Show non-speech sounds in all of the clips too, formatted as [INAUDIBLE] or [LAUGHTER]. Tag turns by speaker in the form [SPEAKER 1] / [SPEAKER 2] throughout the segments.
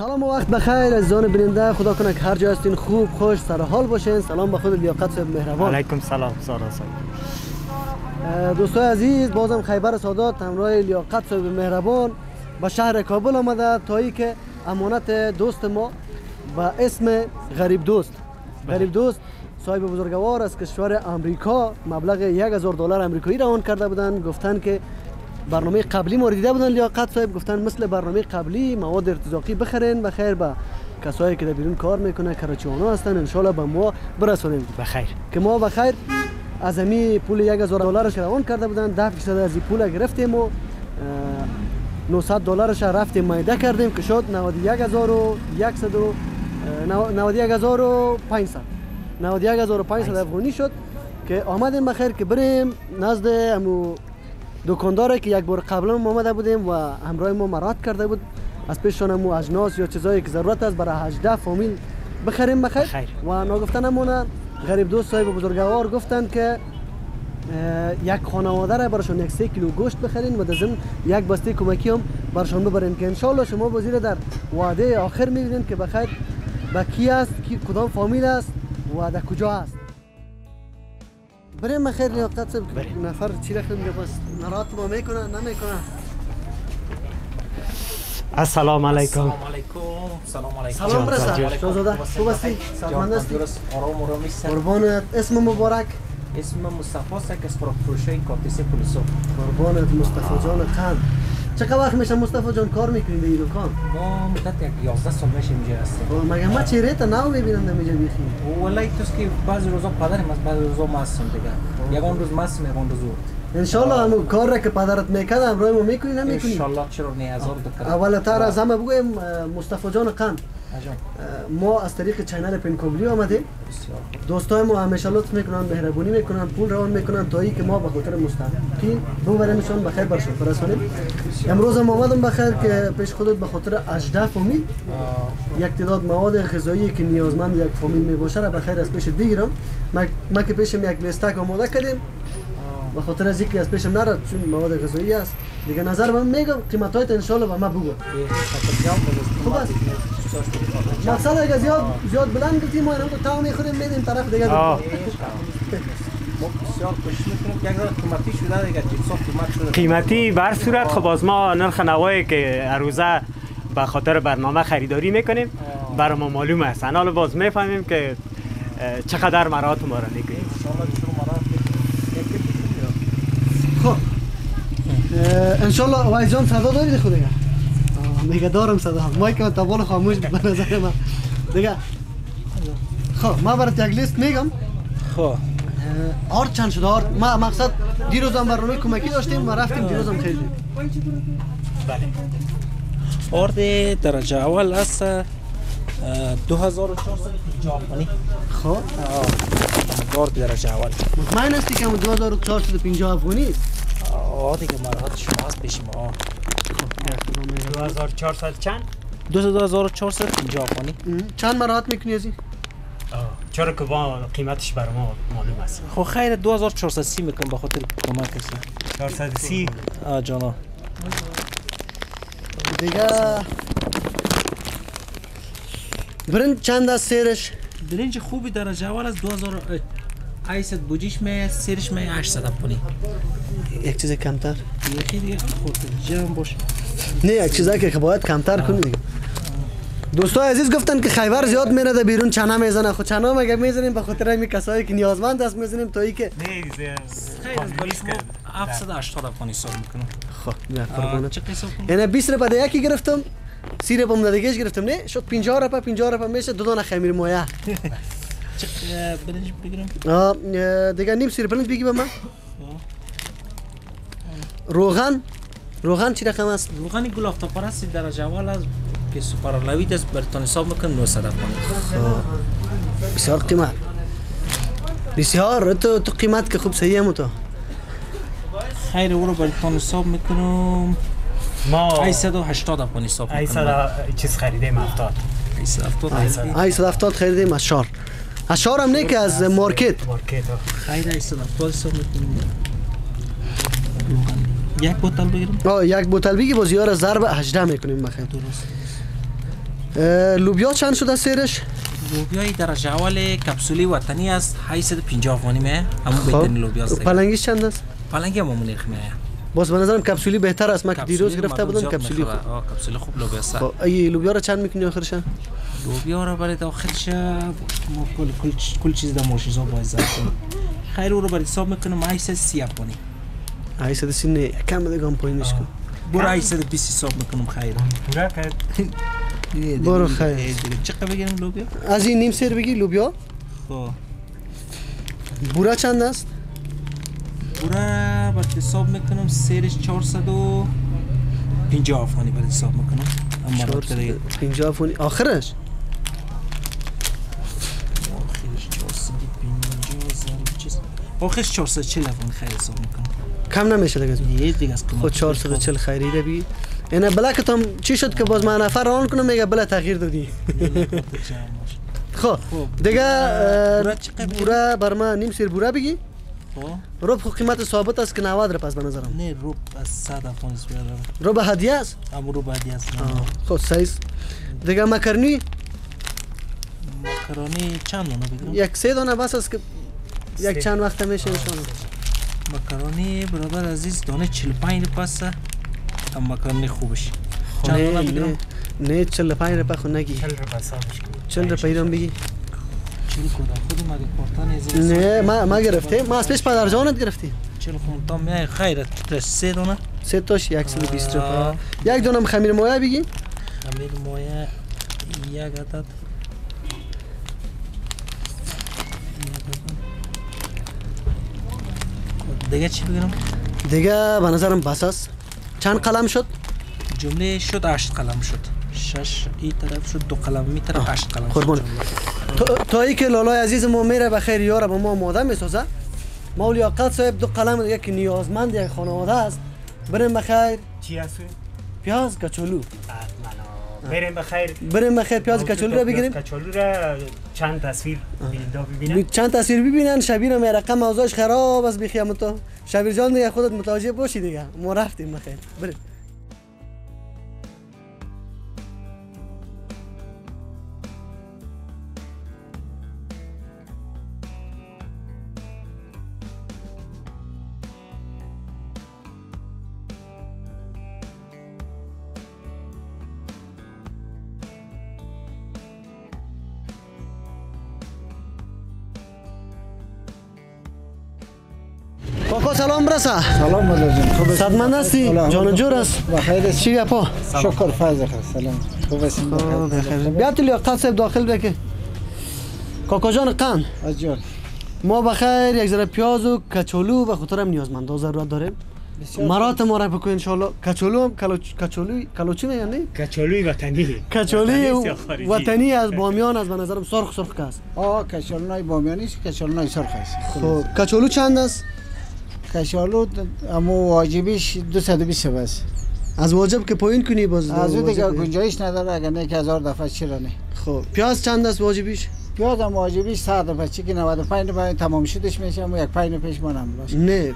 [SPEAKER 1] سلام و وقت بخیر عزیزان بیننده خدا کنه که هر جا هستین خوب خوش سر حال باشین. سلام به خود لیاقت صاحب مهربان.
[SPEAKER 2] علیکم سلام سارا صاحب
[SPEAKER 1] دوستای عزیز بازم خیبر سادات همراه لیاقت صاحب مهربان. به شهر کابل آمده تا ای که امانت دوست ما و اسم غریب دوست. بله. غریب دوست صاحب بزرگوار از کشور امریکا مبلغ 1000 دلار امریکایی روان کرده بودن. گفتن که برنامه قبلی ما دیده بودن لیاقت صاحب. گفتن مثل برنامه قبلی مواد ارتزاقی بخرین بخیر با کسایی که در بیرون کار می‌کنه کراچیانا هستن. ان به ما برسونیم.
[SPEAKER 2] بخیر
[SPEAKER 1] که ما بخیر از امی پول 1000 دلارش روان کرده بودن. دفع شده از این پول گرفتیم و 900 دلارش رفتیم مایده کردیم که شد 91100 91500 91500 افغانی شد که آمدیم بخیر که بریم نزد امو دکانداره که یک بار قبلا ما آمده بودیم و همراه ما مراد کرده بود از پیششان مو اجناس یا چیزایی که ضرورت است برای 18 فامیل بخریم بخیر خیر. و ناگفتن همونه غریب دوست صاحب بزرگوار گفتن که یک خانواده را براشون یک سه کیلو گوشت بخرین و در یک بسته کمکی هم براشون ببرین که انشالله شما بزیر در وعده آخر می‌بینین که بخیر با کی است کی کدام فامیل است و در کجا است بریم خیر لیاقت نفر چی رخ میگه بس؟ نرات ما می‌کنه نمی‌کنه
[SPEAKER 2] السلام علیکم.
[SPEAKER 3] سلام علیکم. سلام علیکم.
[SPEAKER 1] سلام برسا شاهزاده خوب هستی سلامت هستی.
[SPEAKER 3] آرام آرام است
[SPEAKER 1] قربانت اسم مبارک.
[SPEAKER 3] اسم مصطفی است که از فروشه کارتیس پلیسو
[SPEAKER 1] قربانت مصطفی جان قند. چقدر وقت میشه مصطفی جان کار می‌کنید این دکان
[SPEAKER 3] ما مدت یک 11 سال میشه اینجا هستیم.
[SPEAKER 1] مگه ما چهره تا نو می‌بینم اینجا بیخی؟
[SPEAKER 3] والله توست که بعضی روزا پدرم از بعضی روزا ما هستم دیگه. یگان روز ما هستم یگان روز
[SPEAKER 1] انشالله همون کار را که پدرت می‌کنه امروز ما می‌کنی نمی‌کنی؟
[SPEAKER 3] انشالله چرا نه هزار دکتر.
[SPEAKER 1] اول تر از همه بگویم مصطفی جان قند. ما از طریق چینل پینکوبلی آمده دوستای ما همیشه لطف می‌کنن مهربونی می‌کنن پول روان می‌کنن تا که ما به خاطر مستقیم ببریمشون بخیر برشون برسونیم امروز ما آمدم بخیر که پیش خودت به خاطر 18 فامیل. یک تعداد مواد غذایی که نیازمند یک فامیل می باشه را بخیر از پیش بگیرم ما که پیشم یک لیستک آماده کردیم به خاطر از اینکه از پیشم نرد چون مواد غذایی است دیگه نظر من میگم قیمت های ان شاء الله به ما بگو. خوب است مقصد اگه زیاد زیاد بلند گفتیم ما اینو تا می‌خوریم میدیم طرف دیگه.
[SPEAKER 2] قیمتی بر صورت. خب از ما نرخ نوایی که عروضه به خاطر برنامه خریداری می‌کنیم. برای ما معلوم است. حالا باز می‌فهمیم که چقدر مرات ما را می‌کنیم
[SPEAKER 1] خب انشالله وای جان صدا دارید خود دیگه میگه دارم صدا؟ ما که تا بالا خاموش به نظر من. دیگه. خب ما برات یک لیست میگم.
[SPEAKER 3] خب.
[SPEAKER 1] آر چند شده آر ما مقصد دیروز هم برنامه کمکی داشتیم و رفتیم دیروز هم خیلی.
[SPEAKER 3] بله. آرد درجه اول است 2400 ژاپنی
[SPEAKER 1] خب.
[SPEAKER 3] آرد درجه اول.
[SPEAKER 1] مطمئن هستی که 2450 افغانی؟ است
[SPEAKER 3] آه دیگه مرات شما هست پیش ما
[SPEAKER 2] 2400 چند؟
[SPEAKER 3] 2400 ژاپنی
[SPEAKER 1] چند مراحت می‌کنی از این؟
[SPEAKER 2] چرا که با قیمتش برای ما معلوم است.
[SPEAKER 3] خب خیر 2430 می‌کنم به خاطر کمک است
[SPEAKER 2] 430
[SPEAKER 3] آ جانا.
[SPEAKER 1] دیگه. برنج چند از سیرش؟
[SPEAKER 3] برنج خوبی درجه اول از 2000 800 بوجیش می سیرش می 800 افغانی
[SPEAKER 1] یک چیز کمتر؟
[SPEAKER 3] یکی دیگه خود جمع باشه.
[SPEAKER 1] نه یک چیزی که باید کمتر کنی. دیگه دوستای عزیز گفتن که خیبر زیاد میره در بیرون چنا می‌زنه. خود چنا مگه می‌زنیم؟ به خاطر همین کسایی که نیازمند است می‌زنیم تا ای که
[SPEAKER 2] نه
[SPEAKER 3] خیر 780 افغانی حساب می‌کنم
[SPEAKER 1] خب نه قربانت
[SPEAKER 3] چه حساب کنم؟
[SPEAKER 1] یعنی 20 روپه ده یکی گرفتم 30 روپه من دیگه گرفتم. نه شد 50 روپه 50 روپه میشه. دو دانه خمیر مایه. [LAUGHS]
[SPEAKER 3] چه برنج بگیرم؟
[SPEAKER 1] آه دیگه نیم سیر برنج بگی به من. روغن؟ روغن چی رقم است؟
[SPEAKER 3] روغن گل آفتاب پرست درجه اول از که سوپر لوید است برتون حساب می‌کنم 900 افغانی
[SPEAKER 1] بسیار قیمت. بسیار تو تو قیمت که خوب صحیح تو.
[SPEAKER 3] خیر او رو برتون حساب می‌کنم.
[SPEAKER 2] ما
[SPEAKER 3] 880 افغانی حساب می‌کنم.
[SPEAKER 2] 800 چیز خریدیم 70
[SPEAKER 3] 870
[SPEAKER 1] 870 خریدیم از شار از شار هم نه که از مارکت.
[SPEAKER 2] مارکت
[SPEAKER 3] خیر 870 حساب می‌کنم یک بوتل بگیرم.
[SPEAKER 1] آه یک بوتل بگی باز یار ضرب 18 می‌کنیم بخیر.
[SPEAKER 3] درست.
[SPEAKER 1] لوبیا چند شده سیرش؟
[SPEAKER 3] لوبیای درجه اول کپسولی وطنی است 850 افغانی می همون
[SPEAKER 1] خب
[SPEAKER 3] بهترین لوبیا است.
[SPEAKER 1] پلنگیش چند است؟
[SPEAKER 3] پلنگی هم همون نرخ می
[SPEAKER 1] باز به نظرم کپسولی بهتر است. من که دیروز گرفته بودم کپسولی. خوب.
[SPEAKER 3] کپسولی خوب لوبیا است.
[SPEAKER 1] خب ای لوبیا را چند می‌کنی آخرش
[SPEAKER 3] لوبیا رو برای داخلش ما کل کل کل چیز در ماشین باید زد کنیم. خیر او رو برای حساب می‌کنم 830 افغانی
[SPEAKER 1] ای صد سی نه کم دیگه هم پایینش کن
[SPEAKER 3] برو 820 حساب می‌کنم خیر.
[SPEAKER 2] پورا کرد [LAUGHS]
[SPEAKER 1] برو خیر.
[SPEAKER 3] چقدر بگیرم لوبیا؟
[SPEAKER 1] از این نیم سیر بگی لوبیا.
[SPEAKER 3] خب.
[SPEAKER 1] بورا چند است؟
[SPEAKER 3] برو برای حساب می‌کنم سیرش 450 افغانی برای حساب می‌کنم. اما را دیگه
[SPEAKER 1] 50 افغانی. آخرش
[SPEAKER 3] آخرش؟ آخرش 440 افغانی خیر حساب می‌کنم
[SPEAKER 1] کم نمیشه دیگه.
[SPEAKER 3] یه دیگه از قیمت
[SPEAKER 1] خود 440 خیری رو بگی اینه بلا که تام چی شد که باز من نفر ران کنم میگه بلا تغییر دادی. [LAUGHS] خب
[SPEAKER 3] خب
[SPEAKER 1] دیگه
[SPEAKER 3] بورا
[SPEAKER 1] بر ما نیم سیر بورا بگی.
[SPEAKER 3] خب.
[SPEAKER 1] روب خو قیمت ثابت است که 90 پس به نظرم.
[SPEAKER 3] نه رو از 100 افغانی است بیارم
[SPEAKER 1] روب هدیه است؟
[SPEAKER 3] اما رو بعدی است
[SPEAKER 1] خب سایز. دیگه مکرنی؟
[SPEAKER 3] مکرونی چند دونه بگیرم؟
[SPEAKER 1] یک سه دانه بس است که یک. چند وقت میشه انشاءالله
[SPEAKER 3] مکرونی برادر عزیز دانه 45 پس هم مکرونی خوبش. چند
[SPEAKER 1] نه
[SPEAKER 3] دونه
[SPEAKER 1] نه
[SPEAKER 3] بگیرم
[SPEAKER 1] نه 45 رپا خو نگی.
[SPEAKER 2] چل رو بسامش کن
[SPEAKER 1] 40 رپا ایران بگی
[SPEAKER 3] 40 کدا خودم اگه کارتان عزیز
[SPEAKER 1] نه ما ما گرفته ما از پیش پدر جانت گرفتی
[SPEAKER 3] 40 خون تا میای خیر. ترس سه دونه
[SPEAKER 1] سه تاش 120 رپا
[SPEAKER 3] آه.
[SPEAKER 1] یک دونم خمیر مایه بگی.
[SPEAKER 3] امیر مایه یک عدد. دیگه چی بگیرم؟
[SPEAKER 1] دیگه به نظرم بس است. چند قلم شد؟
[SPEAKER 3] جمله شد هشت قلم شد. شش این طرف شد دو قلم می طرف هشت قلم شد.
[SPEAKER 1] قربان. تا- ای که لالای عزیز ما میره به خیر یار به ما ماده می‌سازه. ما لیاقت صاحب دو قلم یک نیازمند یک خانواده است. بریم به خیر.
[SPEAKER 2] چی هستو؟
[SPEAKER 1] پیاز کچولو.
[SPEAKER 2] بریم بخیر
[SPEAKER 1] بریم به خیر پیاز کچولو رو بگیریم.
[SPEAKER 2] کچولو را چند تصویر ببینن.
[SPEAKER 1] چند تصویر ببینن شبیر هم رقم موضوعش خراب است بخیام تو شبیر جان دیگه خودت متوجه باشی دیگه. ما رفتیم بخیر بریم. کاکا سلام برسه
[SPEAKER 4] سلام مادر جان خوب است؟
[SPEAKER 1] صدمند هستی. جان جور است
[SPEAKER 4] بخیر است
[SPEAKER 1] چی گپا
[SPEAKER 4] شکر فضل خیر سلام خوب است
[SPEAKER 1] بخیر بیا تو لیاقت صاحب داخل بکه کاکا جان قند
[SPEAKER 4] از جان
[SPEAKER 1] ما بخیر یک ذره پیاز و کچولو به خاطر هم نیازمندا ضرورت داریم مرات ما را بکن انشالله کچولو هم کلوچ کچولو کلوچی نه یعنی
[SPEAKER 2] کچولوی وطنی
[SPEAKER 1] کچولی
[SPEAKER 2] وطنی است
[SPEAKER 1] از بامیان از به نظرم سرخ سرخ که است
[SPEAKER 4] آه کشالونای بامیانی است کشالونای سرخ است
[SPEAKER 1] خب کچولو چند است
[SPEAKER 4] کشالو امو واجبیش 220 بس.
[SPEAKER 1] از واجب که پایین کنی باز
[SPEAKER 4] از دیگه گنجایش نداره اگر نه که هزار دفعه چرا نه
[SPEAKER 1] خب پیاز چند است واجبیش؟
[SPEAKER 4] پیاز هم واجبیش 100 دفعه چی که 95 دفعه تمام شدش میشه امو یک پنج پیش منم باشه
[SPEAKER 1] نه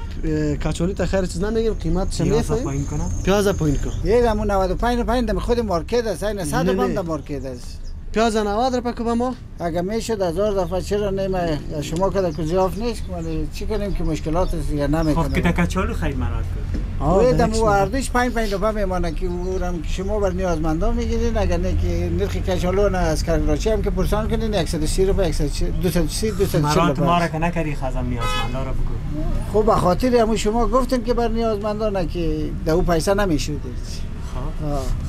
[SPEAKER 1] کچولی تا خیر چیز نمیگیم قیمت
[SPEAKER 2] پیاز را
[SPEAKER 1] شمیفه
[SPEAKER 2] پایین کنم؟
[SPEAKER 1] پیاز پایین کن.
[SPEAKER 4] یه امو 95 پنج دم خود مارکت است این 100
[SPEAKER 1] نه،
[SPEAKER 4] دفعه
[SPEAKER 1] نه.
[SPEAKER 4] هم مارکت است.
[SPEAKER 1] پیاز 90 رپا که به ما.
[SPEAKER 4] اگر می‌شد هزار دفعه چرا نه شما که در زیاف نیست ولی چی کنیم که مشکلات است یا
[SPEAKER 2] خب که کچولو خیلی مراد
[SPEAKER 4] وی
[SPEAKER 1] در
[SPEAKER 4] دم. اردش پنج پنج دفعه میمانه که اونم که شما بر نیازمندان می‌گیرین اگر نه که نرخ کشالو نه از کراچی هم که پرسان کنین 130 روپیه 230 240
[SPEAKER 2] مرات ما را که نکردی خزم نیازمندا را بگو.
[SPEAKER 4] خب به خاطر همون شما گفتین که بر نیازمندان که دو پیسه نمی‌شود
[SPEAKER 2] خب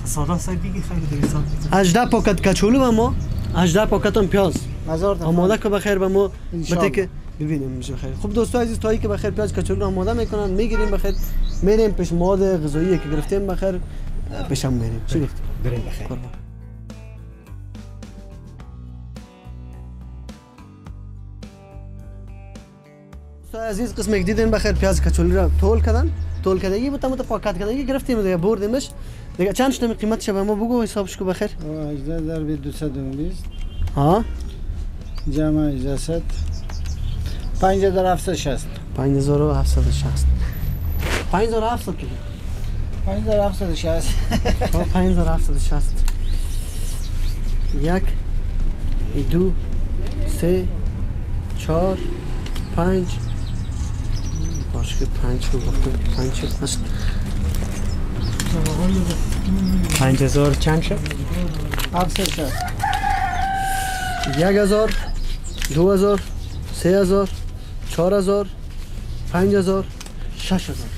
[SPEAKER 2] ساده سای بگی خیلی دیگه ساده
[SPEAKER 1] 18 پاکت کچولو به ما. 18 پاکت هم پیاز.
[SPEAKER 4] هزار
[SPEAKER 1] آماده که بخیر به ما. بته که ببینیم میشه بخیر. خب دوستان عزیز تایی که بخیر پیاز کچولو رو آماده می‌کنن می‌گیریم بخیر. میریم پیشنهاد غذایی که گرفتیم بخیر. پیشم میریم. چی گفتی؟
[SPEAKER 2] بریم بخیر.
[SPEAKER 1] عزیز قسم یک دیدین بخیر. پیاز کچولی را تول کردن. تول کردگی بود تمام پاکت کردگی گرفتیم دیگه بردیمش. دیگه چند شدم قیمتش به ما بگو حسابش کو بخیر.
[SPEAKER 4] 18 ضرب 220
[SPEAKER 1] ها؟
[SPEAKER 4] جمع 18 5760
[SPEAKER 1] 5760 5700 کیلو؟
[SPEAKER 4] 5760
[SPEAKER 1] خب 5760 یک دو سه چهار پنج. باش که پنج رو گفتم پنج هست
[SPEAKER 2] پنج هزار چند شد؟
[SPEAKER 1] هفتصد شد یک هزار دو هزار سه هزار چهار هزار پنج هزار شش هزار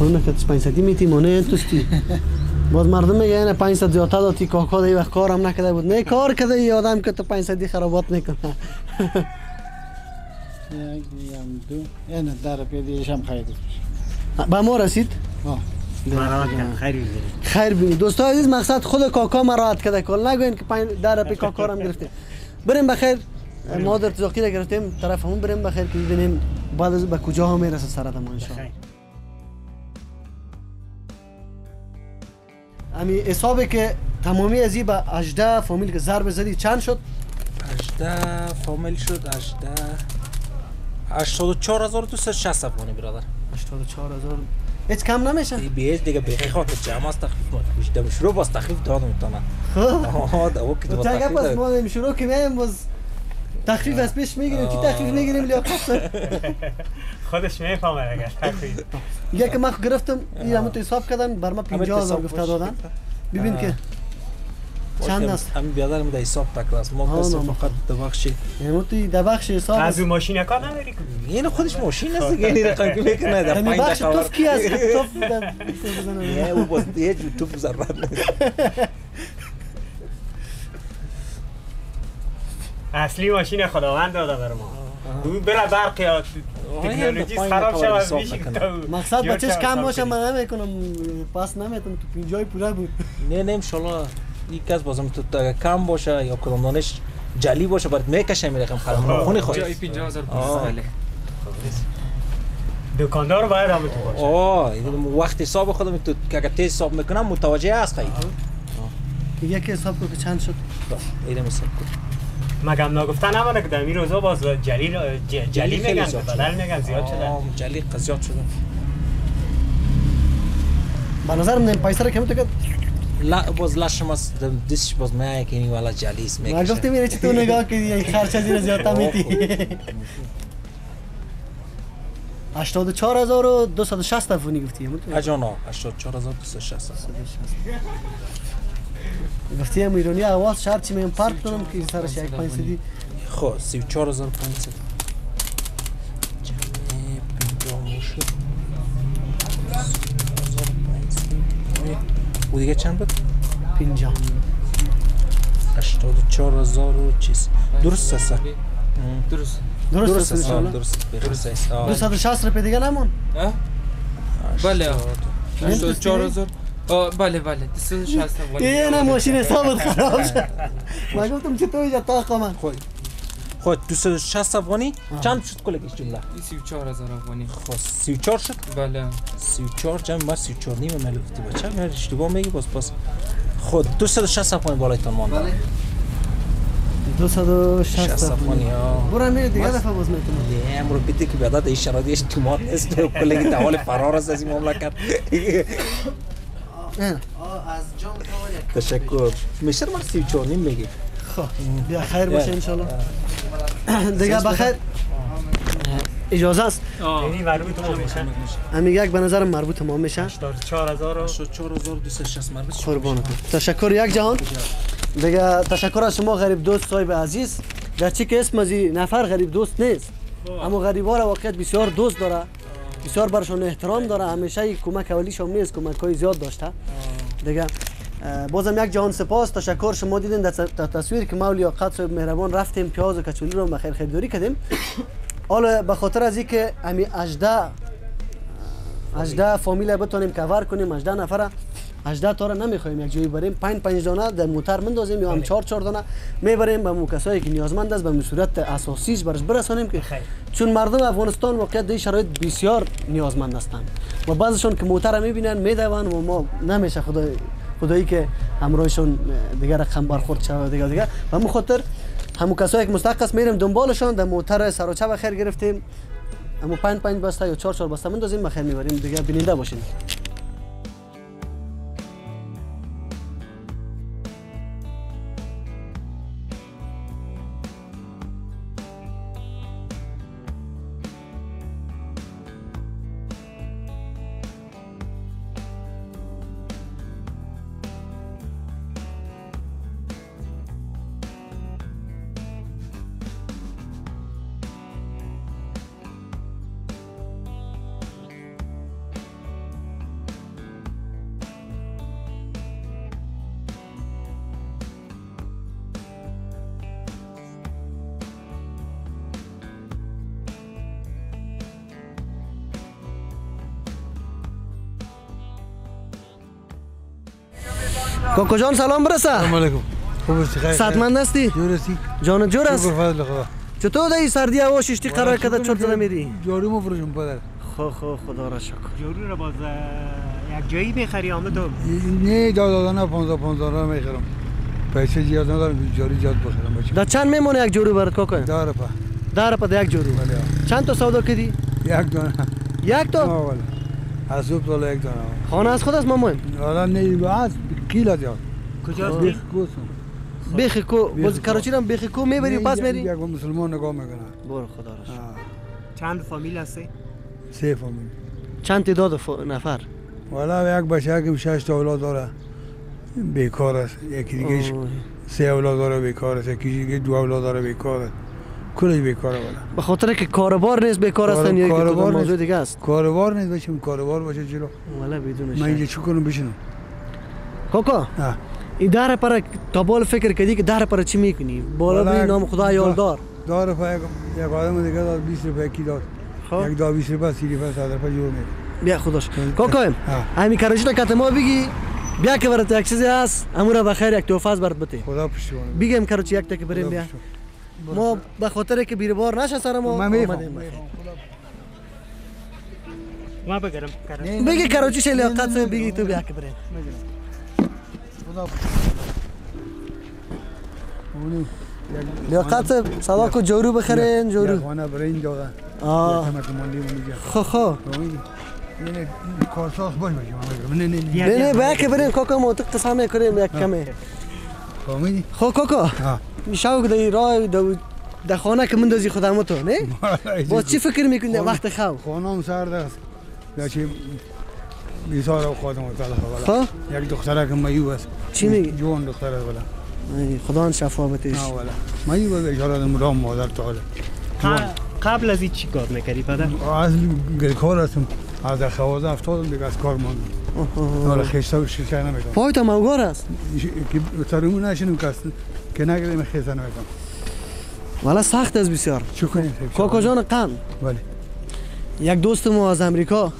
[SPEAKER 1] اون که 500 میتی مونه توستی. باز مردم میگه نه 500 زیادتر داتی کاکا دی وقت کارم نکرده بود. نه کار کرده ای آدم که تو 500 خرابات می‌کنه
[SPEAKER 4] یک دیم دو اینه در پیدیش هم [LAUGHS] خیلی
[SPEAKER 1] به ما رسید؟
[SPEAKER 4] آه.
[SPEAKER 2] بگیری
[SPEAKER 1] خیر بینید دوستان عزیز مقصد خود کاکا ما راحت کرده. کل نگوین که پنج در پی کاکا هم گرفتیم. بریم بخیر. ما در تزاقی را گرفتیم. طرف همون بریم بخیر که ببینیم بعد از به کجا ها می‌رسه سرت ما انشاءالله. امی حسابی که تمامی از این به 18 فامیل که ضرب زدی چند شد؟
[SPEAKER 3] 18 فامیل شد 18 84260 افغانی برادر.
[SPEAKER 1] 84000 هیچ کم نمیشه؟
[SPEAKER 3] بیش دیگه بخی خاطر جمع است تخفیف ما. بیشتر شروع باز تخفیف داد می‌تونه
[SPEAKER 1] خب.
[SPEAKER 3] آها دا او که
[SPEAKER 1] تو تا
[SPEAKER 3] تخفیف داد.
[SPEAKER 1] ما هم شروع کنیم باز تخفیف از پیش می‌گیریم. کی تخفیف می‌گیریم لیاقت؟ [LAUGHS]
[SPEAKER 2] خودش می‌فهمه اگر تخفیف. [LAUGHS]
[SPEAKER 1] که من گرفتم این همون تو حساب کردن بر
[SPEAKER 3] همه
[SPEAKER 1] 50000
[SPEAKER 3] حساب
[SPEAKER 1] گفته. دادن ببین که چند است
[SPEAKER 3] همین بیادر میده حساب تکر است ما بس فقط ببخشی
[SPEAKER 1] همون تو در بخش حساب
[SPEAKER 2] از
[SPEAKER 1] است.
[SPEAKER 2] اون ماشین کار نداری
[SPEAKER 3] این خودش ماشین است دیگه این رقم که می‌کنه در
[SPEAKER 1] یعنی
[SPEAKER 3] پنج
[SPEAKER 1] بخش توف کی است توف در-
[SPEAKER 3] نه او باز یه جو توپ ضربت
[SPEAKER 2] اصلی ماشین خداوند داده بر ما بره برق یا تکنولوژی خراب
[SPEAKER 1] مقصد
[SPEAKER 2] شود
[SPEAKER 1] کم باشه. من نمی‌کنم پاس نمی‌تونم تو پینجای پوره بود
[SPEAKER 3] نه نه انشالله یک از بازم تو تا کم باشه یا کدام دانش جلی باشه برات می‌کشه می رقم خراب خونی خود
[SPEAKER 5] جای 50000
[SPEAKER 3] آه.
[SPEAKER 5] بله
[SPEAKER 2] دکاندار باید هم تو باشه
[SPEAKER 3] آه وقت حساب خودم تو که اگر تیز حساب می‌کنم متوجه است خیلی
[SPEAKER 1] یک حساب که چند شد
[SPEAKER 3] اینم حساب کن
[SPEAKER 2] مگم نگفتن نمانه که در این روزا باز جلی جلی میگن
[SPEAKER 3] زیاد
[SPEAKER 2] بدل
[SPEAKER 3] شده.
[SPEAKER 2] میگن زیاد شده.
[SPEAKER 3] جلی قضیات شده.
[SPEAKER 1] به نظر من پیسه رو کم تو
[SPEAKER 3] لا باز لشم از دستش باز میای که این والا جلی است
[SPEAKER 1] من
[SPEAKER 3] می‌کشه.
[SPEAKER 1] گفتم میره چی تو نگاه کردی این خرچ از این زیادتر میتی 84260 افغانی گفتی همون تو؟
[SPEAKER 3] اجانا 84260
[SPEAKER 1] گفتی هم ایرانی آواز شرط چی میم پارک کنم که سرش یک پنج سدی.
[SPEAKER 3] خب 34500 جمع 50 شد. و دیگه چند بود؟
[SPEAKER 1] پینجا
[SPEAKER 3] 84000 و چیز. درست است.
[SPEAKER 5] درست.
[SPEAKER 1] درست.
[SPEAKER 3] درست
[SPEAKER 1] است.
[SPEAKER 3] است. درست درست است.
[SPEAKER 1] 260 روپیه دیگه نمون.
[SPEAKER 5] اه؟ بله.
[SPEAKER 3] 80.
[SPEAKER 1] این تو
[SPEAKER 5] 4000 آه، بله بله 260 افغانی
[SPEAKER 1] یه نه ماشین حسابت خراب شد من گفتم تو اینجا طاقه من
[SPEAKER 3] خب خب 260 افغانی چند شد کلگیش جمله
[SPEAKER 5] این 34000 افغانی
[SPEAKER 3] خب 34 شد
[SPEAKER 5] بله
[SPEAKER 3] 34 جمع با 34 نیمه ملی گفتی بچه من اشتباه میگی باز باز خود 260 افغانی بالایتان مانده
[SPEAKER 1] 260
[SPEAKER 3] 60 افغانی
[SPEAKER 1] افغانی
[SPEAKER 3] ها
[SPEAKER 1] برو میره دیگه دفعه باز می‌تونم
[SPEAKER 3] نه امرو بیتی که بیادت این شرایطش تومات نیست کلگی تحوال فرار است از این مملکت تشکر. میشه من 34 نیم میگی
[SPEAKER 1] خب بیا خیر باشه انشالله. [CLEARS THROAT] دیگه بخیر. اجازه است؟
[SPEAKER 2] یعنی مربوط ما میشه.
[SPEAKER 1] همین یک به نظرم مربوط ما میشه.
[SPEAKER 2] 4000 و
[SPEAKER 3] 4260 مربوط.
[SPEAKER 1] قربانتون تشکر یک جهان. دیگه تشکر از شما غریب دوست صاحب عزیز. گرچه که اسم از نفر غریب دوست نیست. اما غریب ها را واقعیت بسیار دوست داره. بسیار برشان احترام داره. همیشه کمک اولیشان نیست کمک های زیاد داشته. دیگه بازم یک جهان سپاس. تشکر. شما دیدین در تصویر که ما لیاقت صاحب مهربان رفتیم پیاز و کچولی رو بخیر خریداری کردیم. حالا به خاطر از اینکه امی 18 18 فامیل بتونیم کور کنیم 18 نفر 18 تا را نمی‌خوایم یک جایی بریم. 5 5 دانه در موتر مندازیم یا هم 4 4 دانه می‌بریم. به مو کسایی که نیازمند است به صورت اساسیش برش برسانیم که. چون مردم افغانستان واقعا در شرایط بسیار نیازمند هستند. و بعضشون که موتر می‌بینن میدون و ما نمیشه خدای خدایی که همراهشون دیگر رقم برخورد شود دیگه دیگه و مو خاطر همون کسایی که مستحق است میریم دنبالشان. در موتر سراچه بخیر گرفتیم. همون پنج پنج بسته یا چهار چهار بسته مندازیم. بخیر می‌بریم. دیگه بیننده باشین. کاکا جان سلام برسه.
[SPEAKER 6] سلام علیکم. خوب هستی؟ خیر
[SPEAKER 1] صحتمند هستی؟
[SPEAKER 6] جور هستی؟
[SPEAKER 1] جان جور است؟
[SPEAKER 6] شکر فضل خدا.
[SPEAKER 1] چطور دی سردی هوا ششتی قرار کده چرت. زده میری
[SPEAKER 6] جارو مفروشم پدر.
[SPEAKER 1] خو خو خدا را شکر.
[SPEAKER 2] جورو رو باز یک جایی بخری آمد و
[SPEAKER 6] نه داد دادن 15 15 را می‌خرم. پیسه زیاد ندارم جاری زیاد بخرم بچه
[SPEAKER 1] در چند میمونه یک جورو برات کاکا؟
[SPEAKER 6] داره پا
[SPEAKER 1] در پا یک جورو
[SPEAKER 6] بله.
[SPEAKER 1] چند تا سودا کردی؟
[SPEAKER 6] یک دانه
[SPEAKER 1] یک تا؟
[SPEAKER 6] آه بله. از صبح تا یک دانه
[SPEAKER 1] خانه از خود است مامان؟
[SPEAKER 6] حالا نه از کیلا دیاد
[SPEAKER 2] کجاست
[SPEAKER 6] بیخ کوسم
[SPEAKER 1] بیخ کو
[SPEAKER 6] بیخ
[SPEAKER 1] باز. کراچی رو بیخ کو می‌بری پس میری
[SPEAKER 6] یک مسلمان نگاه می‌کنه
[SPEAKER 1] برو خدا را شکر
[SPEAKER 6] آه.
[SPEAKER 2] چند فامیل هستی؟
[SPEAKER 6] سه فامیل
[SPEAKER 1] چند تعداد ف- نفر
[SPEAKER 6] والا یک بچه که شش تا اولاد داره بیکار است یکی دیگه. سه اولاد داره بیکار است یکی دیگه دو اولاد داره بیکار است کلش بیکاره والا
[SPEAKER 1] به خاطر که کاربار نیست بیکار هستن یا
[SPEAKER 6] کاربار
[SPEAKER 1] موضوع
[SPEAKER 6] نیست.
[SPEAKER 1] دیگه است
[SPEAKER 6] کاروبار نیست باشیم کاروبار باشه چرا
[SPEAKER 1] والا بدون
[SPEAKER 6] من اینجا کنم بشینم
[SPEAKER 1] کاکا
[SPEAKER 6] آه.
[SPEAKER 1] این دهر پر تا بال فکر کردی که دهر پر چی می‌کنی بالا بری نام خدا
[SPEAKER 6] دا-
[SPEAKER 1] یالدار
[SPEAKER 6] دار پا یک یک آدم دیگه داد 20 روپے کی داد
[SPEAKER 1] خب
[SPEAKER 6] یک دا 20 روپے 30 روپے 100 روپے جور می‌کنه
[SPEAKER 1] بیا خداش کاکا
[SPEAKER 6] آه.
[SPEAKER 1] همین کراچی را کت ما بگی بیا که برات یک چیزی هست امورا بخیر یک توفاز برات بده
[SPEAKER 6] خدا پشتیبانه
[SPEAKER 1] بگم کراچی یک تک بریم بیا ما به خاطر که بیربار نشه سر ما بخیر.
[SPEAKER 2] ما بگرم
[SPEAKER 1] بگی کراچی شی لیاقت سے بگی تو بیا که بریم
[SPEAKER 6] خدا. اونی
[SPEAKER 1] لیاقت سے صدا کو جورو بخرین جورو.
[SPEAKER 6] خانه برین جاگه
[SPEAKER 1] آه. خو خو.
[SPEAKER 6] نه کارساز باش باشه نه نه نه.
[SPEAKER 1] نه نه بیا که بریم کاکا ما تو قسم کنیم یک کمه
[SPEAKER 6] فهمیدی
[SPEAKER 1] خو کاکا.
[SPEAKER 6] ها
[SPEAKER 1] شوق دی راه در خانه که مندازی خودمو تو نه؟ [LAUGHS] باز چی فکر می‌کنی؟ در وقت خواب
[SPEAKER 6] خانه هم سرد است. یا چی؟ بیسار او خودم تعالی والا
[SPEAKER 1] خب؟
[SPEAKER 6] یک دختره که مایو است.
[SPEAKER 1] چی میگی؟
[SPEAKER 6] جوان دختره والا
[SPEAKER 1] خدا ان شفا بتش
[SPEAKER 6] نه والا مایو است اشاره مرام مادر تعالی
[SPEAKER 2] قبل از این چی کار می‌کردی پدر؟
[SPEAKER 6] از گلکار هستم. از خوازه افتادم دیگه از کار ماندم. حالا خیشتا و شیشه نمی‌کنم.
[SPEAKER 1] پای تا موگار است.
[SPEAKER 6] که سرمون نشینم کس که نگردیم خیزه نمی‌کنم.
[SPEAKER 1] والا سخت است بسیار.
[SPEAKER 6] چی کنیم
[SPEAKER 1] کاکا جان قم
[SPEAKER 6] بله
[SPEAKER 1] یک دوست ما از امریکا.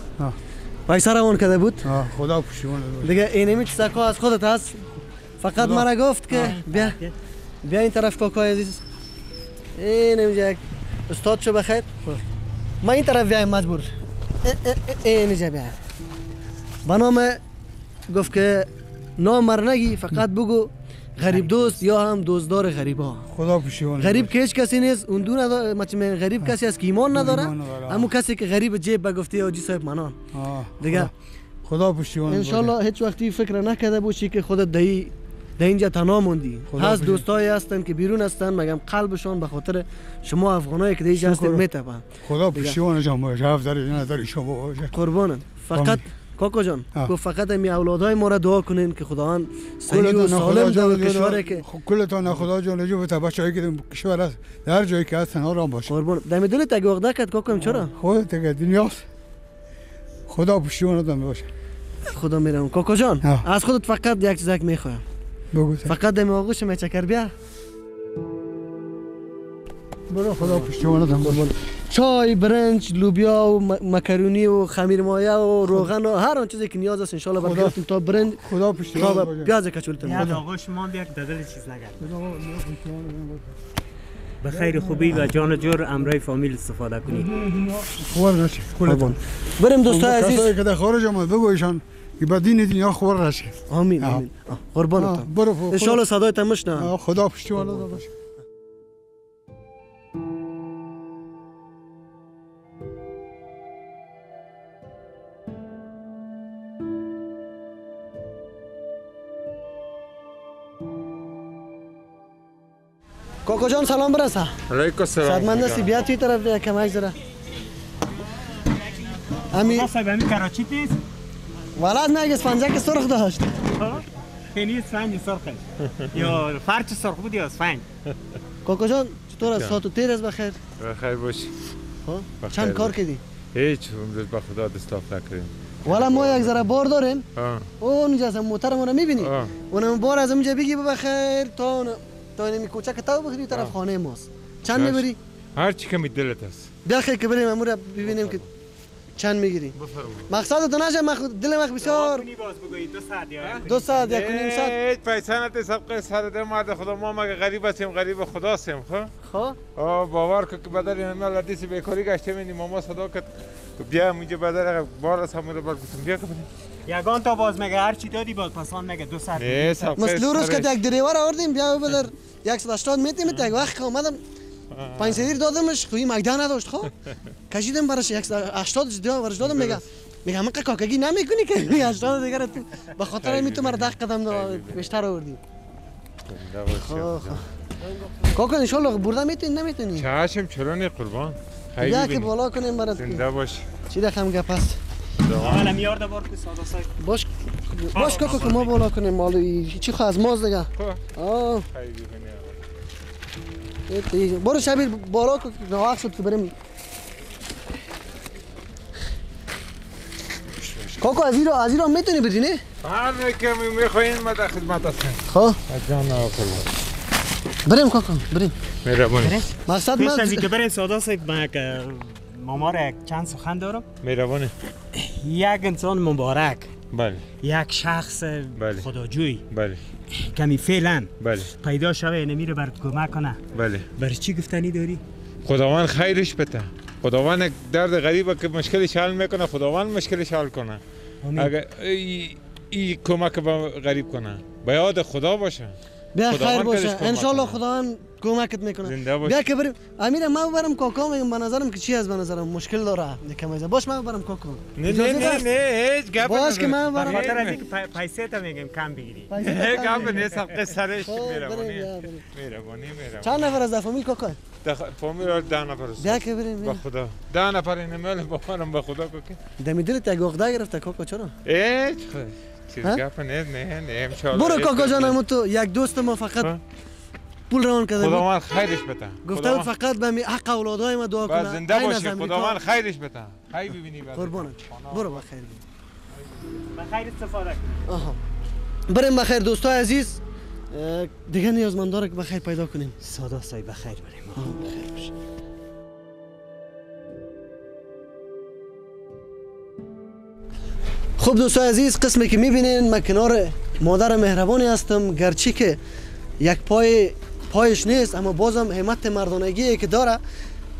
[SPEAKER 6] آه.
[SPEAKER 1] پیسه روان کرده بود
[SPEAKER 6] خدا باشه.
[SPEAKER 1] دیگه اینمی چیزا از خودت هست فقط مرا گفت که بیا بیا این طرف کاکا عزیز این اینجا استاد شو بخیر ما این طرف بیایم مجبور اینجا بیا به نام گفت که نام مر نگی فقط بگو غریب دوست یا هم دوستدار غریبا.
[SPEAKER 6] خدا پشتیبان
[SPEAKER 1] غریب. که هیچ کسی نیست اون دو نداره غریب کسی است که ایمان نداره. اما کسی که غریب جیب بگفته یا جی صاحب منان. دیگه.
[SPEAKER 6] خدا- خدا پشتیبان
[SPEAKER 1] انشالله هیچ وقتی فکر نکرده باشی که خودت دهی در اینجا تنها موندی.
[SPEAKER 6] بشه.
[SPEAKER 1] دوستایی هستن که بیرون هستن مگم قلبشون به خاطر شما افغانایی که در اینجا هستین
[SPEAKER 6] شکر.
[SPEAKER 1] میتپن.
[SPEAKER 6] خدا پشتیبان جان باشه هفت در نظر شما باشه.
[SPEAKER 1] قربانت. فقط کاکا جان. گفت فقط می اولادای ما را دعا کنین که خداوند صحیح و سالم در
[SPEAKER 6] جان
[SPEAKER 1] کشوری که
[SPEAKER 6] کلتان خدا جان رجوع به بچه‌ای که کشور است در جایی که هستن آرام باشه.
[SPEAKER 1] قربان. دم دل تگ وقت کرد کاکا چرا؟
[SPEAKER 6] خودت دیگه دنیاست. خدا پشتیبانتان باشه.
[SPEAKER 1] خدا میرم. کاکا جان. از خودت فقط یک چیزک می‌خوایم
[SPEAKER 6] بگو
[SPEAKER 1] فقط دم آغوش میچکر بیا.
[SPEAKER 6] برو خدا پشتیبانتان باشه
[SPEAKER 1] چای برنج لوبیا و مکرونی و خمیر مایه و روغن و هر آن چیزی که نیاز است ان شاء الله
[SPEAKER 6] خدا.
[SPEAKER 1] برگرفتیم تا برنج.
[SPEAKER 6] خدا باشه
[SPEAKER 1] پیاز کچولتون
[SPEAKER 2] یک آقا شما یک ددل چیز نگرد. به خیر خوبی و جان و جور امرای فامیل استفاده کنید.
[SPEAKER 6] خوار نشه.
[SPEAKER 1] قربان بریم دوستای
[SPEAKER 6] کسایی
[SPEAKER 1] عزیز.
[SPEAKER 6] که در خارج آمد بگو ایشان که به دین دنیا خوار نشه.
[SPEAKER 1] آمین
[SPEAKER 6] آه.
[SPEAKER 1] آمین. قربانتان
[SPEAKER 6] برو
[SPEAKER 1] ان شاء الله صدایتان مشنوم.
[SPEAKER 6] آه، خدا پشتیبانتان باشه
[SPEAKER 1] کاکا جان سلام برسه.
[SPEAKER 7] علیکم السلام
[SPEAKER 1] صدمند هستی بیا توی طرف بیا کمک زره امی
[SPEAKER 2] صاحب همین کراچی نیست؟
[SPEAKER 1] ولد نگه اسفنجک سرخ داشت.
[SPEAKER 2] خیلی اسفنج سرخه. یا فرچ سرخ بود یا اسفنج
[SPEAKER 1] کاکا جان چطور است؟ ساعت و تیر است بخیر.
[SPEAKER 7] بخیر باشی
[SPEAKER 1] ها؟
[SPEAKER 7] بخیر.
[SPEAKER 1] چند کار. کردی؟
[SPEAKER 7] هیچ امروز به خدا دستاف نکردیم.
[SPEAKER 1] والا ما یک ذره بار داریم.
[SPEAKER 7] آه.
[SPEAKER 1] اون جا موتر رو می‌بینی. اونم بار از اونجا بگی بخیر تا اون تا اینمی کوچک تا بخری طرف خانه ماست چند. می‌بری
[SPEAKER 7] هر چی کمی دلت است
[SPEAKER 1] بیا خیلی که بریم امور ببینیم که چند می‌گیری مقصد تو نشه من خود دل من بسیار
[SPEAKER 2] باز بگویی دو ساعت یا
[SPEAKER 1] دو ساعت یک و نیم ساعت
[SPEAKER 7] پیسه نتی سبقه سر ده مرد خدا ما مگه غریب هستیم غریب خدا هستیم خب
[SPEAKER 1] خب
[SPEAKER 7] آه باور کن که بدر این مال حدیث بیکاری گشته میدیم ماما صدا کرد بیا اینجا بدر بار از همون گفتم. بیا که بریم.
[SPEAKER 2] یگان تا باز مگه هر چی دادی باز پسان مگه دو
[SPEAKER 7] سبقه
[SPEAKER 1] مثل روز. که یک دریور آوردیم بیا بدر 180 متر متر یک وقت که اومدم پنج سدیر دادمش خوی مگده نداشت خب؟ [LAUGHS] کشیدم براش 180 جدا براش دادم میگه میگه من کاکگی نمی‌کنی که [LAUGHS] میگه 80 دیگه تو به خاطر می تو مرا قدم بیشتر آوردی. خب خب کاکا ان شاء الله برده می‌تونی نمی‌تونی؟
[SPEAKER 7] چشم چرا نه قربان؟
[SPEAKER 1] بیا که. بالا کنیم برات.
[SPEAKER 7] زنده باش.
[SPEAKER 1] چی رقم گپ است
[SPEAKER 2] اول میار ده بار که ساده سای
[SPEAKER 1] باش باش کاکا که ما بالا کنیم. مالو ای- چی خواهد از ماست دیگه؟
[SPEAKER 7] خب.
[SPEAKER 1] آه.
[SPEAKER 7] خیلی
[SPEAKER 1] برو شبیه بالا کن که وقت شد که بریم. کاکا از این را از این را می‌تونی بدی نه؟
[SPEAKER 7] هر کمی می‌خواین ما در خدمت هستیم
[SPEAKER 1] خب.
[SPEAKER 7] جان آقا
[SPEAKER 1] بریم کاکا بریم.
[SPEAKER 7] مهربانی
[SPEAKER 1] مقصد
[SPEAKER 2] پیش از
[SPEAKER 1] من
[SPEAKER 2] اینکه بریم ساده صاحب من یک ماما را یک چند سخن دارم.
[SPEAKER 7] مهربانی
[SPEAKER 2] یک انسان مبارک.
[SPEAKER 7] بله.
[SPEAKER 2] یک شخص
[SPEAKER 7] بله.
[SPEAKER 2] خداجوی.
[SPEAKER 7] بله.
[SPEAKER 2] کمی فعلا
[SPEAKER 7] بله.
[SPEAKER 2] پیدا شوه اینمی رو برات کمک کنه.
[SPEAKER 7] بله.
[SPEAKER 2] برای چی گفتنی داری؟
[SPEAKER 7] خداوند خیرش بده. خداوند درد غریبه که مشکلش حل می‌کنه خداوند مشکلش حل کنه.
[SPEAKER 2] آمین.
[SPEAKER 7] اگر ای, ای کمک به غریب کنه. به یاد خدا باشه.
[SPEAKER 1] بیا خیر باشه.
[SPEAKER 7] کمک
[SPEAKER 1] انشالله
[SPEAKER 7] کنه.
[SPEAKER 1] خداوند کمکت می‌کنه.
[SPEAKER 7] زنده باش.
[SPEAKER 1] بیا که بریم. امیر ما برم کاکا میگم به نظرم که چی از به نظرم؟ مشکل داره. یکم از باش من برم کاکا
[SPEAKER 7] نه نه؟ نه نه هیچ گپ
[SPEAKER 1] باش که من
[SPEAKER 2] به
[SPEAKER 1] برم
[SPEAKER 2] خاطر از اینکه پی- پیسه تا میگم کم بگیری. [LAUGHS]
[SPEAKER 7] گپ نه سبقه سرش مهربانی. مهربانی
[SPEAKER 1] چند نفر از فامیل کاکا
[SPEAKER 7] دخ- فامیل ده نفر است.
[SPEAKER 1] بیا که بریم
[SPEAKER 7] به
[SPEAKER 1] بیا.
[SPEAKER 7] خدا. ده نفر این مال با منم به خدا کوکی.
[SPEAKER 1] دمی دلت یک عقده گرفته کاکا چرا؟
[SPEAKER 7] هیچ چیز؟ گپ نه نه نه
[SPEAKER 1] برو کاکا
[SPEAKER 7] گپ
[SPEAKER 1] جان
[SPEAKER 7] نه.
[SPEAKER 1] همون تو یک دوست ما فقط؟ پول روان کرده بود.
[SPEAKER 7] خداوند خیرش بده.
[SPEAKER 1] گفته بود فقط به حق اولادای ما دعا
[SPEAKER 7] باز
[SPEAKER 1] کنه
[SPEAKER 7] زنده باشی
[SPEAKER 1] امریکا.
[SPEAKER 7] خداوند خیرش بده. هی ببینی بعد.
[SPEAKER 1] قربانت. برو بخیر
[SPEAKER 2] خیر استفاده کن
[SPEAKER 1] آها. بریم بخیر دوستای عزیز. دیگه نیازمنداره که بخیر پیدا کنیم.
[SPEAKER 2] ساده سای بخیر بریم.
[SPEAKER 1] بخیر خب دوستای عزیز قسمی که می‌بینین من کنار مادر مهربانی هستم گرچه که یک پای پایش نیست اما بازم همت مردانگی که داره.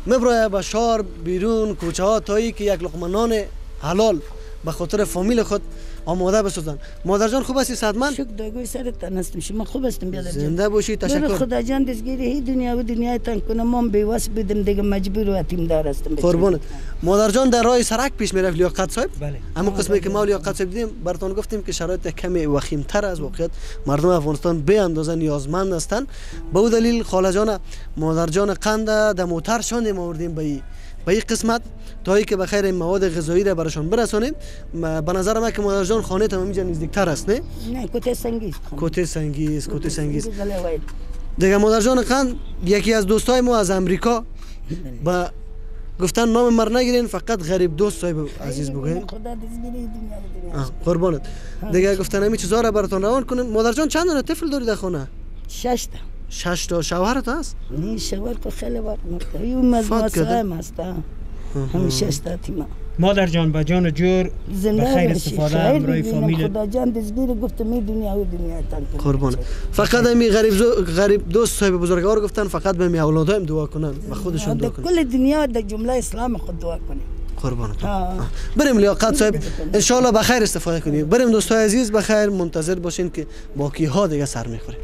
[SPEAKER 1] می‌بره به شهر بیرون کوچه ها تایی که یک لقمه نان حلال به خاطر فامیل خود آماده بسازن مادر جان خوب هستی؟ صدمن
[SPEAKER 8] شکر داگوی سرتان هستم شما خوب هستم بیادر جان.
[SPEAKER 1] زنده باشی تشکر.
[SPEAKER 8] خدا جان دستگیری هی دنیا و دنیای تان کنم. ما بیواس بودم دیگه مجبور و یتیم دار هستم.
[SPEAKER 1] قربانت مادر جان در راه سرک پیش می‌رفت لیاقت صاحب.
[SPEAKER 2] بله.
[SPEAKER 1] اما قسمی که ما لیاقت صاحب دیدیم براتون گفتیم که شرایط کمی وخیم تر از واقعیت. مردم افغانستان به اندازه نیازمند هستند به او دلیل خاله جان مادر جان قند در موتر شاندیم آوردیم به به این قسمت تا ای که بخیر این مواد غذایی را براشون برسانیم به نظر من که مادر جان خانه تا اینجا نزدیکتر است نه؟
[SPEAKER 8] نه کته سنگیز.
[SPEAKER 1] کوته سنگیز کوته سنگیز
[SPEAKER 8] بله.
[SPEAKER 1] دیگه مادر جان قند یکی از دوستای ما از امریکا با گفتن نام مر نگیرین فقط غریب دوست صاحب عزیز بگوین قربانت. دیگه گفتن همین چیزا رو براتون روان کنیم مادر جان چند دونه طفل داری در خونه
[SPEAKER 8] شش تا.
[SPEAKER 1] شش تا شوهرت هست؟
[SPEAKER 8] نه شوار کو خیلی وقت مرده
[SPEAKER 1] کرده؟
[SPEAKER 8] ماسه هم هست شش تا تیما
[SPEAKER 2] مادر جان با جان و جور استفاده
[SPEAKER 8] خیر
[SPEAKER 2] همراه
[SPEAKER 8] ببینم
[SPEAKER 2] فامیل.
[SPEAKER 8] خدا جان دستگیری گفتم می دنیا و دنیا تان کنم.
[SPEAKER 1] قربانت فقط همین غریب زو... غریب دوست صاحب بزرگوار گفتن فقط به می اولادایم دعا کنن به خودشون دعا کنن.
[SPEAKER 8] کل دنیا در جمله اسلام خود دعا کنیم.
[SPEAKER 1] قربانت
[SPEAKER 8] ها.
[SPEAKER 1] بریم لیاقت صاحب. ان به خیر استفاده کنیم. بریم دوستای عزیز بخیر. منتظر باشین که باقی ها دیگه سر می‌خوره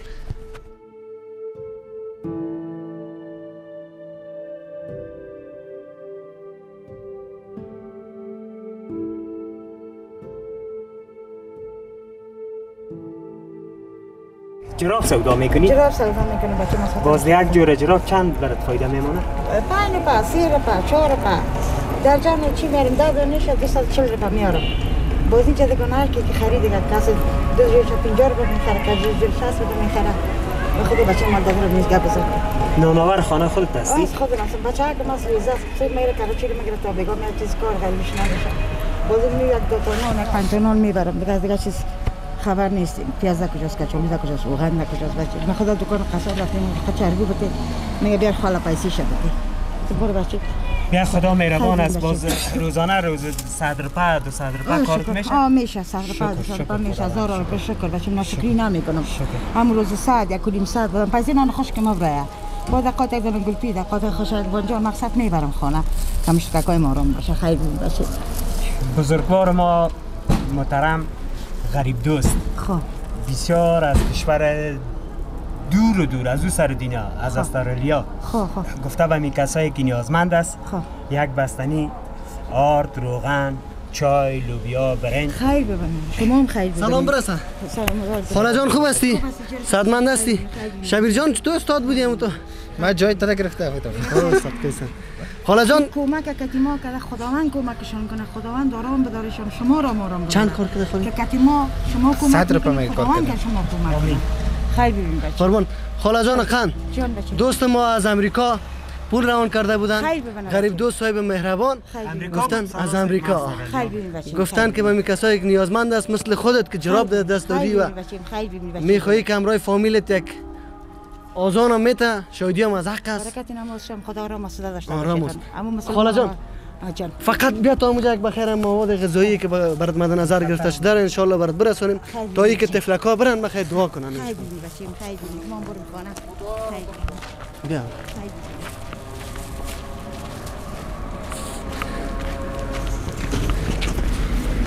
[SPEAKER 2] جراب سودا می‌کنی؟
[SPEAKER 9] جراب سودا می‌کنه بچه مثلا
[SPEAKER 2] باز یک جور جراب چند برات فایده میمونه؟
[SPEAKER 9] پنج روپا سی روپا چهار روپا در جان چی میاریم ده دانش دوست از چل روپا میارم باز اینجا دیگه نه که خرید دیگه کس دو جور پنجاه روپا می‌خره که دو جور شست روپا می‌خره به خود بچه ما دادر نیز گپ بزن.
[SPEAKER 2] نانآور خانه خودت هستی؟
[SPEAKER 9] از خود نستم بچه ها که ما سویزه است سوی میره کارچی رو می‌گیره تا بگاه میاد چیز کار غریبش نمیشه. باز می یک دو تا نان یک پنج تا نان می‌برم. دیگه از دیگه چیز خبر نیستیم. پیازه کجاست کچولی کجاست روغن کجاست بچه ما خدا دکان قصاب رفتیم چربی بده میگه بیار خاله پیسی شد بده تو برو بچه.
[SPEAKER 2] بیا خدا مهربان است باز روزانه روز صد روپه دو صد روپه کارت میشه؟
[SPEAKER 9] آه میشه. صد روپه
[SPEAKER 2] شکر،
[SPEAKER 9] دو صد
[SPEAKER 2] شکر
[SPEAKER 9] روپه میشه.
[SPEAKER 2] خدا.
[SPEAKER 9] هزار روپه شکر. بچه ناشکری نمی‌کنم. همون روز صد یک کلیم صد بدم. پس این خوش که ما برای. با دقات یک دونه گلپی دقات خوش بانجا مقصد می‌برم خانه. کمش ککای ما آرام باشه. خیلی باشه
[SPEAKER 2] بزرگوار ما محترم. غریب دوست.
[SPEAKER 9] خب.
[SPEAKER 2] بسیار از کشور دور و دور از او سر دنیا از استرالیا.
[SPEAKER 9] خب خب.
[SPEAKER 2] گفته به می کسایی که نیازمند است.
[SPEAKER 9] خب.
[SPEAKER 2] یک بستنی آرد روغن چای لوبیا برنج.
[SPEAKER 9] خیلی ببینیم شما هم خیلی ببینیم
[SPEAKER 1] سلام برسه. خاله جان خوب هستی؟ صدمند هستی شبیر جان تو استاد بودی؟ همون تو
[SPEAKER 4] من جای تره گرفته بودم
[SPEAKER 1] خاله جان
[SPEAKER 9] کمک کتیما کرده خداوند کمکشان کنه خداوند آرام بدارشان شما را آرام بداره.
[SPEAKER 1] چند کار کرده خاله
[SPEAKER 9] که کتیما شما کمک
[SPEAKER 4] صد روپه
[SPEAKER 9] می‌کنید،
[SPEAKER 4] من کار.
[SPEAKER 9] که شما کمک کنه خیلی ببین بچه
[SPEAKER 1] قربان خاله جان قند
[SPEAKER 9] جان بچه
[SPEAKER 1] دوست ما از امریکا پول روان کرده بودن. غریب دوست صاحب مهربان.
[SPEAKER 9] خیلی
[SPEAKER 1] گفتن از امریکا.
[SPEAKER 9] خیلی ببین بچه
[SPEAKER 1] گفتن که به می کسایی که نیازمند است مثل خودت که جراب دست دادی و
[SPEAKER 9] خیلی ببین بچه
[SPEAKER 1] می‌خواهی که همراه فامیلت یک آزان هم میته شادی هم از حق است.
[SPEAKER 9] برکت نماز شم خدا را مسئله داشته
[SPEAKER 1] آرام است.
[SPEAKER 9] مسئله
[SPEAKER 1] خاله جان. فقط بیا تا اونجا یک بخیر مواد غذایی که برات مد نظر گرفته شده رو انشالله برات برسونیم تا ای که تفلک ها برن بخیر دعا کنن
[SPEAKER 9] خیلی بچه خیلی ما برو خانه
[SPEAKER 1] بیا.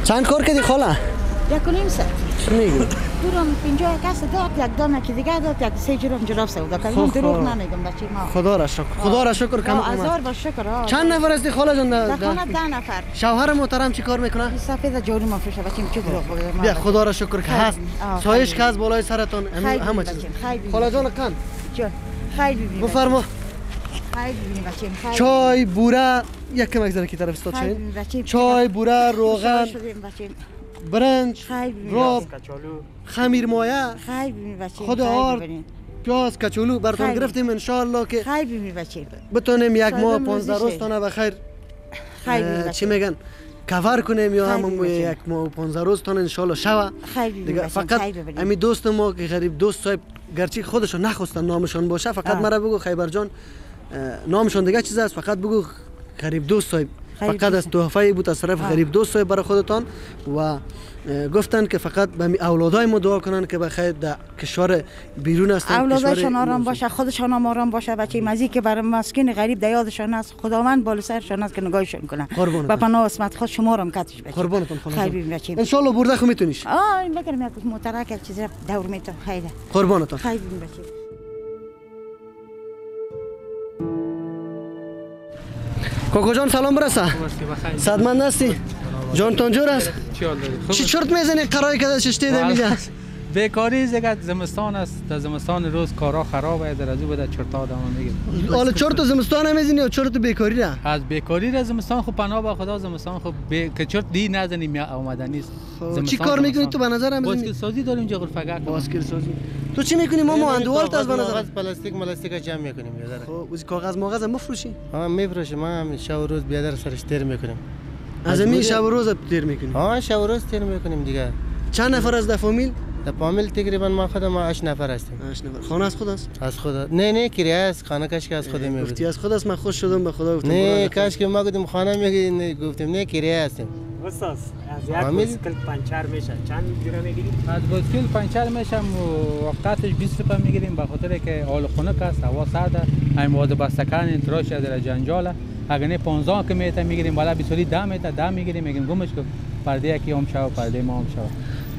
[SPEAKER 1] چند کار کردی خاله
[SPEAKER 9] یک و نیم ساعت دورم اینجا کس داد یک دانه که دیگه داد یک سه جرم جراب سودا کردیم
[SPEAKER 1] خب،
[SPEAKER 9] دروغ. نمیگم بچه ما
[SPEAKER 1] خدا را شکر خدا را شکر کم کم
[SPEAKER 9] هزار با شکر آه.
[SPEAKER 1] چند نفر هستی خاله جان
[SPEAKER 9] در خانه ده نفر
[SPEAKER 1] شوهر محترم چی کار می‌کنه
[SPEAKER 9] این سفید جوری مفروشه بچه چه دروغ بگم
[SPEAKER 1] بیا خدا را شکر که. هست سایش. که از بالای سرتان همه- چیز خاله. جان کن
[SPEAKER 9] جان خیلی ببین
[SPEAKER 1] بفرما چای بوره یک کمک زره کی طرف استاد. چای بوره روغن برنج راب. خمیر مایه خود آرد. پیاز کچولو براتون
[SPEAKER 9] خیلی.
[SPEAKER 1] گرفتیم انشالله که
[SPEAKER 9] خیلی بچه
[SPEAKER 1] بتونیم یک ماه
[SPEAKER 9] سالم
[SPEAKER 1] 15
[SPEAKER 9] روزی
[SPEAKER 1] روز. تانه بخیر چی. میگن کور کنیم یا هم. یک ماه و 15 روز تانه انشالله شوه دیگه. فقط. امی دوست ما که غریب دوست صاحب گرچه خودشون نخواستن نامشون باشه فقط. مرا بگو خیبر جان نامشون دیگه چیز است فقط بگو غریب دوست صاحب فقط از. تحفه بود از طرف. غریب دوست برای خودتان و گفتن که فقط به اولادای ما دعا کنن که بخیر در کشور بیرون هستن
[SPEAKER 9] اولادشان
[SPEAKER 1] کشور
[SPEAKER 9] آرام باشه خودشان هم آرام باشه. بچه مزی که برای مسکین غریب در یادشان است خداوند بالا سرشان است که نگاهشان کنه. و پناه اسمت خود شما رو هم کتش بچه
[SPEAKER 1] قربانتون خاله
[SPEAKER 9] خیلی
[SPEAKER 1] جان.
[SPEAKER 9] ببین بچه
[SPEAKER 1] انشالله برده خو میتونیش.
[SPEAKER 9] این بگرم یک موترک یک چیزی دور میتون خیلی.
[SPEAKER 1] قربانتون.
[SPEAKER 9] ببین بچه
[SPEAKER 1] کوکو جان سلام برسه. صدمند هستی جان تانجور است؟
[SPEAKER 10] چی
[SPEAKER 1] چرت می‌زنی؟ قرای کده چشتی ده میگه
[SPEAKER 10] بیکاری زگت زمستان است. در زمستان روز کارا خراب است. در از او بده چرتا آدم میگه
[SPEAKER 1] حالا چرت زمستان نمی‌زنی یا چرت بیکاری را؟
[SPEAKER 10] از بیکاری را زمستان خب پناه با خدا زمستان خب بی... که چرت دی نزنی می آمدن نیست.
[SPEAKER 1] خب، چی کار می‌کنی تو؟ به نظر هم
[SPEAKER 10] باسکت سازی داریم اینجا غرفگه
[SPEAKER 1] باسکت سازی تو چی می‌کنی؟ ماما اندوالت از به نظر
[SPEAKER 11] پلاستیک ملاستیک جمع می‌کنیم بیادر.
[SPEAKER 1] خب از کاغذ ماغذ مفروشی
[SPEAKER 11] ها میفروشیم ما هم شب و روز بیادر سرش تیر می‌کنیم
[SPEAKER 1] از می شب و روز تیر می‌کنی.
[SPEAKER 11] ها شب و روز تیر می‌کنیم دیگه.
[SPEAKER 1] چند نفر از فامیل
[SPEAKER 11] در فامیل تقریبا ما خودم ما 8 نفر هستیم.
[SPEAKER 1] 8 نفر. خانه از خود است
[SPEAKER 11] از خود نه نه کرایه است خانه کش که از خود
[SPEAKER 1] گفتی
[SPEAKER 11] میبودیم
[SPEAKER 1] از خود است من خوش شدم به خدا گفتم
[SPEAKER 11] نه. کاش که ما گفتیم خانه میگی نه، گفتیم نه کرایه هستیم.
[SPEAKER 2] استاد از یک؟ بسکل پنچر میشه. چند جوره می‌گیری
[SPEAKER 10] از باسکل پنچر میشم و وقتش 20 روپه می‌گیریم به خاطر که حال خنک است هوا سرد است این واد بستکان انتراش در جنجال اگر نه 15 که میته می‌گیریم بالا 20 ده میته ده می‌گیریم میگیم گمش که پرده یکی هم شو پرده ما هم شو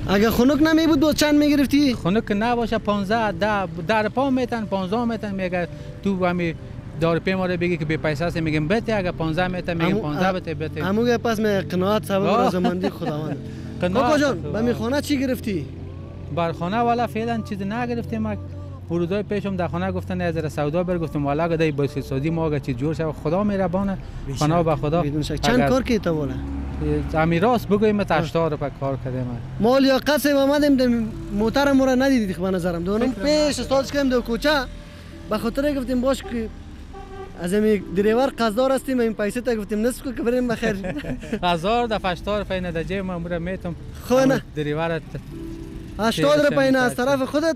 [SPEAKER 1] اگه خنک نمی بود چند می‌گرفتی؟
[SPEAKER 10] خنک نباشه 15 ده در پا میتن 15 میتن. میگه تو همین دار پی ما رو بگی که بی پیسه است میگیم بده. اگه 15 میتن میگیم 15 بده بده.
[SPEAKER 1] امو پس می قناعت سبب
[SPEAKER 10] آه.
[SPEAKER 1] رضامندی خداوند. [LAUGHS] کاکا جان. به می خانه چی گرفتی؟
[SPEAKER 10] بر خانه والا فعلا چیز نگرفتیم. روزای پیشم در خانه گفتن از را سودا بر گفتم والا گدای با سازی ما اگه چیز جور شد خدا مهربانه خانه به خدا.
[SPEAKER 1] چند کار کی تا والا؟
[SPEAKER 10] امی راست بگویم تا 80 روپه کار کردیم.
[SPEAKER 1] ما لیاقت سه آمدیم موتر ما را ندیدید به نظرم. دونم پیش استادش کردیم دو کوچه. به خاطر گفتیم باش که از این دریور قصدار هستیم این پیسه تا گفتیم نصف که بریم بخیر [LAUGHS]
[SPEAKER 10] هزار دفعه 80 روپه ندجه ما مورا میتم.
[SPEAKER 1] خو نه.
[SPEAKER 10] دریورت
[SPEAKER 1] 80 روپیه نه از طرف خودت.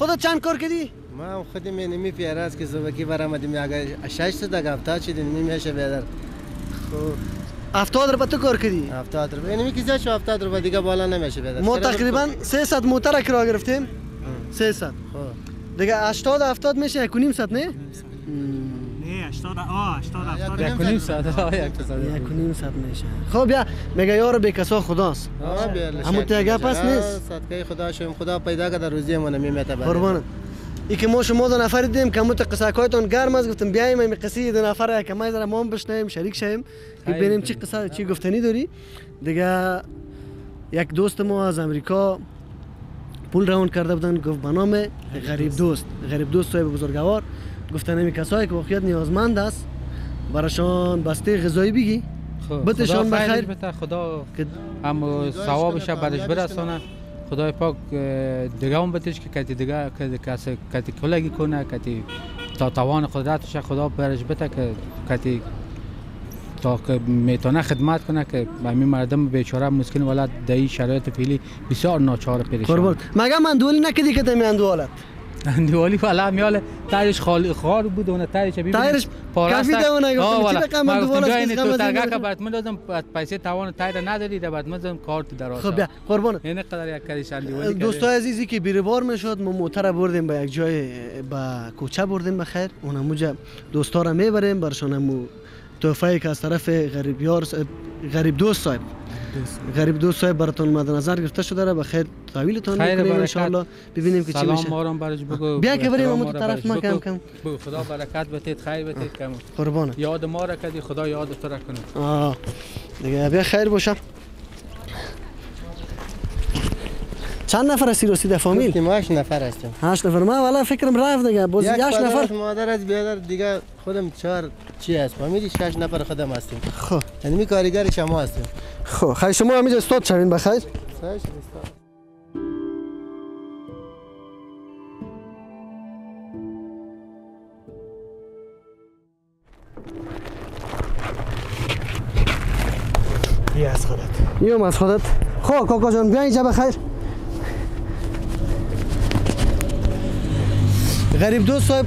[SPEAKER 1] خودت چند کار کردی؟
[SPEAKER 11] ما یعنی می پیاره است که زبکی برآمدیم اگر 600 تا گفتا چیدین می میشه بیادر
[SPEAKER 1] خب. 70 روپیه تو کار کردی؟
[SPEAKER 11] 70 روپیه یعنی میگه زیاد 70 روپیه دیگه بالا نمیشه بیادر
[SPEAKER 1] ما تقریبا 300 موتر کرا گرفتیم. 300
[SPEAKER 11] خب
[SPEAKER 1] دیگه 80 70 میشه 1 نیم ساعت نه؟
[SPEAKER 2] نه 80 آه 80 70
[SPEAKER 10] یک و نیم ساعت آه یک
[SPEAKER 1] نیم ساعت میشه. خب بیا میگه یار به کسا خداست؟ اما تیگه پس نیست.
[SPEAKER 11] صدقه خدا شویم خدا پیدا کرده روزی ما نمیمته
[SPEAKER 1] قربانت ای که ما شما دو نفر دیدیم که مت قصه کایتون گرم است گفتم بیایم این قصه دو نفر که ما زره ما هم بشنویم شریک شیم. که ببینیم چی قصه چی گفتنی داری. دیگه یک دوست ما از امریکا پول راون کرده بودن گفت به نام غریب دوست. غریب دوست صاحب بزرگوار. گفتن این کسایی که واقعیت نیازمند است براشان بسته غذایی بگی. بتشان
[SPEAKER 10] خدا خیرش
[SPEAKER 1] بخیر.
[SPEAKER 10] بده خدا هم ثوابش برش برسانه. خدای پاک دیگه هم بتش که کتی دیگه که کسی کتی کلگی کنه کتی تا توان قدرتش خدا برش بده که کتی تا که می‌تونه خدمت کنه که به همین مردم بیچاره مسکین ولد در این شرایط فعلی بسیار ناچار پریشان.
[SPEAKER 1] قربان. مگه من دولی نکدی که تمی اندواله
[SPEAKER 10] دیوالی والا میاله تایرش خالی خار بود اون تایرش ببین
[SPEAKER 1] تایرش کافی ده اونه گفتم چی رقم من دوباره از
[SPEAKER 10] تو
[SPEAKER 1] نمی‌دونم.
[SPEAKER 10] که بعد من دادم پیسه توان تایر نداری ده بعد من دادم کار تو دراز
[SPEAKER 1] خب بیا قربان.
[SPEAKER 10] این قدر یک کریشان دیوالی
[SPEAKER 1] دوستای عزیزی که بیربار می‌شد ما موتر بردیم به یک جای به کوچه بردیم بخیر اون موجه دوستا را می‌بریم برشان همو تحفه که از طرف غریب یار غریب دوست صاحب. غریب دوست صاحب براتون مد نظر گرفته شده را بخیر. تحویلتان
[SPEAKER 10] خیر
[SPEAKER 1] می‌کنیم
[SPEAKER 10] برکت.
[SPEAKER 1] ان ببینیم که چی
[SPEAKER 10] سلام
[SPEAKER 1] میشه.
[SPEAKER 10] مارم برش بگو.
[SPEAKER 1] بیا که بریم
[SPEAKER 10] را
[SPEAKER 1] طرف ما کم. کم.
[SPEAKER 10] خدا برکت بتید خیر بتید کم.
[SPEAKER 1] قربانه.
[SPEAKER 10] یاد ما را کردی خدا یاد تو را کنه.
[SPEAKER 1] آه. دیگه بیا خیر باشه چند نفر هستی رسید فامیل؟
[SPEAKER 11] گفتیم هشت نفر هستیم.
[SPEAKER 1] هشت نفر. ما والا فکرم رفت دیگه. باز
[SPEAKER 11] یک
[SPEAKER 1] هشت
[SPEAKER 11] پدر
[SPEAKER 1] نفر
[SPEAKER 11] است، مادر از بیادر دیگه خودم چهار چی هست؟ فهمیدی شش نفر خودم هستیم.
[SPEAKER 1] خب.
[SPEAKER 11] یعنی می کارگر شما هستیم.
[SPEAKER 1] خب. خیلی شما همینجا استاد شوین بخیر.
[SPEAKER 2] بیا از خودت.
[SPEAKER 1] یوم از خودت. خب کاکا جان بیا اینجا بخیر غریب دوست صاحب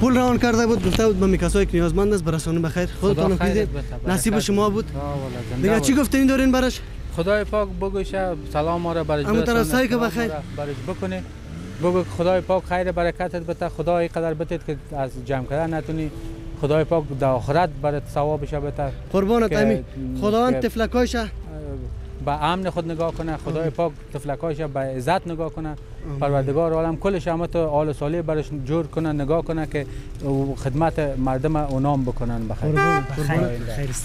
[SPEAKER 1] پول روان کرده بود گفته بود به کسایی که نیازمند است برسانه بخیر خودتون
[SPEAKER 10] بده،
[SPEAKER 1] نصیب شما. بود. دیگه. چی گفتین دارین برش
[SPEAKER 10] خدای پاک بگوشه سلام ما را برش برسانه،
[SPEAKER 1] که بخیر.
[SPEAKER 10] را برش بکنه بگو خدای پاک خیر برکتت بده. خدا اینقدر بتید که از جمع کردن نتونی. خدای پاک در آخرت برات ثوابش بده.
[SPEAKER 1] قربانت
[SPEAKER 10] که-
[SPEAKER 1] امی خداوند
[SPEAKER 10] که
[SPEAKER 1] تفلکایش
[SPEAKER 10] به امن خود نگاه کنه خدای پاک تفلکایش به عزت نگاه کنه. پروردگار عالم کلش همه تو آل و صالح برش جور کنه نگاه کنه که خدمت مردم اونام بکنن. بخیر.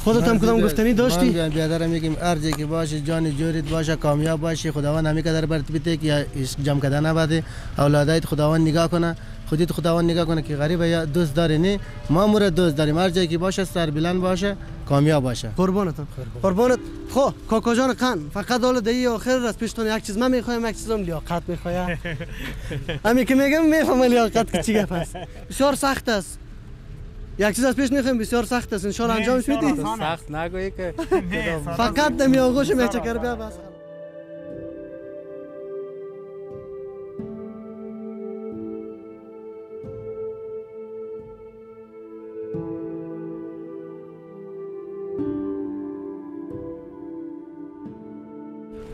[SPEAKER 1] خودت هم کدام گفتنی داشتی؟
[SPEAKER 11] من بیادر میگیم هر جایی که باشه جان جوریت باشه کامیاب باشی خداوند همی قدر برت بیته که ایش جمع کردن نباده. اولادایت خداوند نگاه کنه خودت خداوند نگاه کنه که غریب یا دوست داری نه؟ ما مور دوست داریم. هر جایی که باشه سر بلند باشه. کامیاب باشه.
[SPEAKER 1] قربانتم قربانت. خو کاکا جان قن فقط حالا دی آخر از پیشتون یک چیز من می‌خوایم یک چیزم لیاقت می‌خوایم [LAUGHS] همین که میگم می‌فهمم لیاقت که چی گپ است بسیار سخت است. یک چیز از پیش می‌خوایم بسیار سخت است. ان انجامش میدی.
[SPEAKER 10] سخت. نگویی که [LAUGHS]
[SPEAKER 1] فقط دمی آغوش میچکر بیا بس.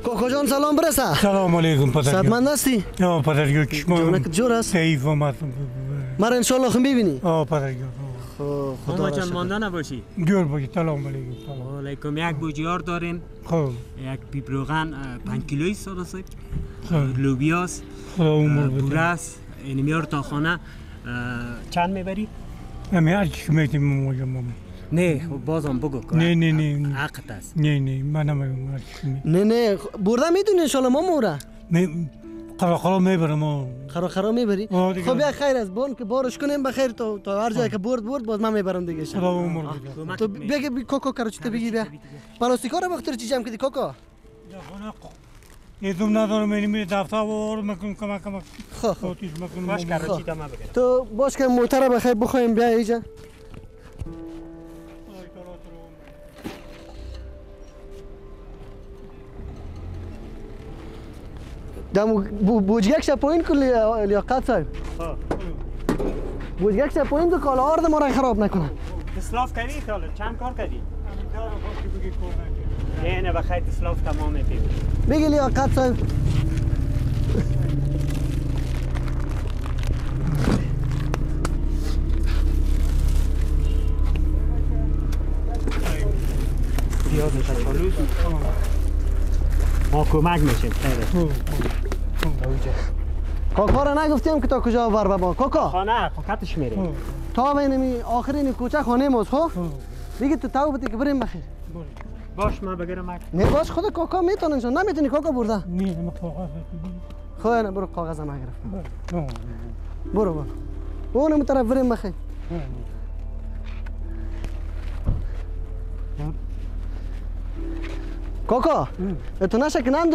[SPEAKER 1] کاکا جان سلام برسه
[SPEAKER 6] سلام علیکم پدر
[SPEAKER 1] صدمند هستی
[SPEAKER 6] آه پدر جون چشما
[SPEAKER 1] جونک جور است
[SPEAKER 6] حیف آمد
[SPEAKER 1] مرا انشالله خم ببینی
[SPEAKER 6] آه پدر
[SPEAKER 1] خب
[SPEAKER 2] خدا
[SPEAKER 1] را
[SPEAKER 2] جان
[SPEAKER 1] شکر.
[SPEAKER 2] مانده نباشی
[SPEAKER 6] جور باشی سلام علیکم سلام
[SPEAKER 2] علیکم یک بوجیار دارین
[SPEAKER 6] خب
[SPEAKER 2] یک پیپ روغن پنج صاحب
[SPEAKER 6] خب
[SPEAKER 2] لوبیاس
[SPEAKER 6] خدا عمر بده
[SPEAKER 2] بورس اینی میار تا خانه چند می‌بری؟
[SPEAKER 6] امی هر چی میتیم موجه مامی
[SPEAKER 2] نه خب بازم بگو که
[SPEAKER 6] نه نه نه
[SPEAKER 2] حقت است
[SPEAKER 6] نه نه من نمیگم هر چی میتیم
[SPEAKER 1] نه نه برده می‌دونی انشالله ما مورا
[SPEAKER 12] می قراقرا می‌برم
[SPEAKER 1] خرا می‌بری. خب بیا خیر است بون که بارش کنیم بخیر تا تا هر جایی که برد برد باز من می‌برم دیگه.
[SPEAKER 12] خدا عمر
[SPEAKER 1] تو بگی بی کوکو کراچی تو بگی بیا پلاستیکا رو بختر چی جمع کردی کوکو
[SPEAKER 12] یه ندارم اینی میره دفتر و مکن کمک کمک
[SPEAKER 1] خب خب
[SPEAKER 2] باش
[SPEAKER 12] ما-
[SPEAKER 2] کراچی تا ما بگم
[SPEAKER 1] تو باش که موتر بخیر بخوایم بیا اینجا دم بوجگک پایین کن لی- لیاقت صاحب بوجگک شب پایین دو کالا آرد ما را خراب نکنه.
[SPEAKER 2] تسلاف کردی؟ تا چند کار کردی؟ نه بخیر تسلاف تمام پی
[SPEAKER 1] بگی لیاقت صاحب
[SPEAKER 2] پیاز تکالوز ما کمک میشیم خیلی.
[SPEAKER 1] کاکا را نگفتیم که تا کجا بر بابا. کاکا.
[SPEAKER 2] خانه خاکتش میره
[SPEAKER 1] تا بینمی آخرین کوچه خانه ماست خب؟ بگی تو تو بودی که بریم بخیر.
[SPEAKER 2] باش ما بگیرم مک
[SPEAKER 1] نه باش خود کاکا می‌تونن شون نمی‌تونی کاکا برده.
[SPEAKER 12] نه ما کاغذ
[SPEAKER 1] خب نه برو کاغذ ما گرفت برو. برو اونم طرف بریم بخیر. کاکا تو نشه که نه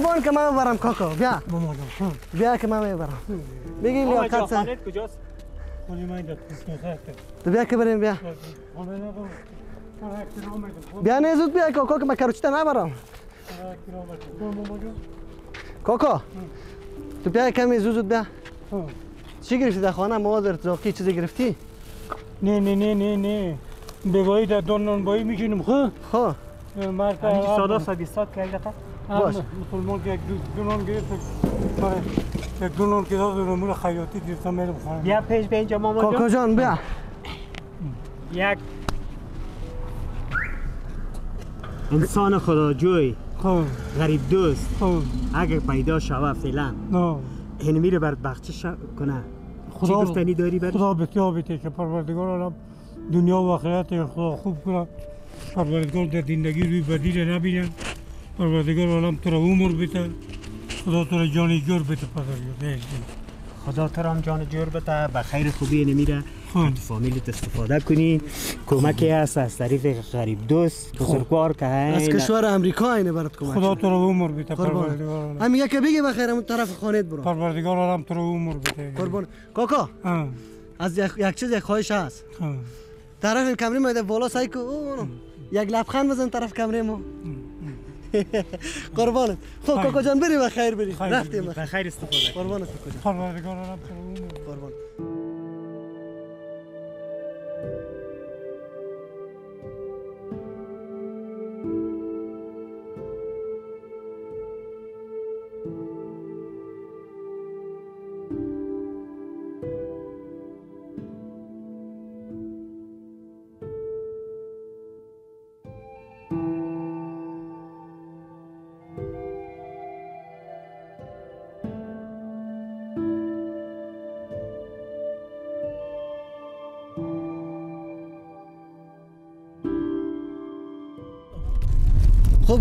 [SPEAKER 1] بان که من برم کاکا بیا بیا که من می‌برم بگی لیاقت
[SPEAKER 2] خانت کجاست
[SPEAKER 1] تو بیا که بریم بیا بیا نه زود بیا کاکا که من کروچتا نبرم کاکا تو بیا کمی زود زود بیا چی گرفتی در خانه مواد ارتزاقی چیزی گرفتی
[SPEAKER 12] نه نه نه نه نه بگاهی در دونان بایی میشینیم خب
[SPEAKER 1] خب
[SPEAKER 2] سادا سادی ساد که یک دقیقه
[SPEAKER 1] باش.
[SPEAKER 12] مسلمان که یک دو- دونان گرفت یک دونان که داد نمون خیاطی گرفتم خانه
[SPEAKER 2] بیا پیش به اینجا ماما
[SPEAKER 1] کاکا
[SPEAKER 2] جان
[SPEAKER 1] بیا.
[SPEAKER 2] یک. انسان خداجوی
[SPEAKER 12] خب.
[SPEAKER 2] غریب دوست.
[SPEAKER 12] خب.
[SPEAKER 2] اگه پیدا شوه فعلا.
[SPEAKER 12] نه.
[SPEAKER 2] این میره برات بخشش شو- کنه. چی
[SPEAKER 12] خدا
[SPEAKER 2] گفتنی داری بر
[SPEAKER 12] خدا بسیار بیته که پروردگار دنیا و آخرت خدا خوب کنه پروردگار در زندگی روی بدیل نبینن. پروردگار عالم تو را عمر بیته خدا تو را جان جور بیته پروردگار
[SPEAKER 2] خدا تو را هم جان جور بده. به خیر خوبی نمیره
[SPEAKER 12] خب.
[SPEAKER 2] فامیلت استفاده کنی. کمکی هست از طریق غریب دوست بزرگوار که
[SPEAKER 1] از کشور امریکا اینه برات کمک
[SPEAKER 12] خدا. تو را عمر
[SPEAKER 1] قربان.
[SPEAKER 12] پروردگار عالم.
[SPEAKER 1] هم میگه که بگی بخیر اون طرف خانت برو.
[SPEAKER 12] پروردگار عالم تو را عمر بیته
[SPEAKER 1] قربان. کاکا. از یک, یک چیز یک خواهش هست. طرف کمری ما بالا سعی کو. یک لبخند بزن طرف کمری ما [LAUGHS] قربانت. خب کاکا جان بری بخیر بری
[SPEAKER 12] خیر.
[SPEAKER 1] رفتیم.
[SPEAKER 2] به
[SPEAKER 1] بخیر
[SPEAKER 2] خیر استفاده
[SPEAKER 1] قربانت کاکا جان.
[SPEAKER 12] پروردگار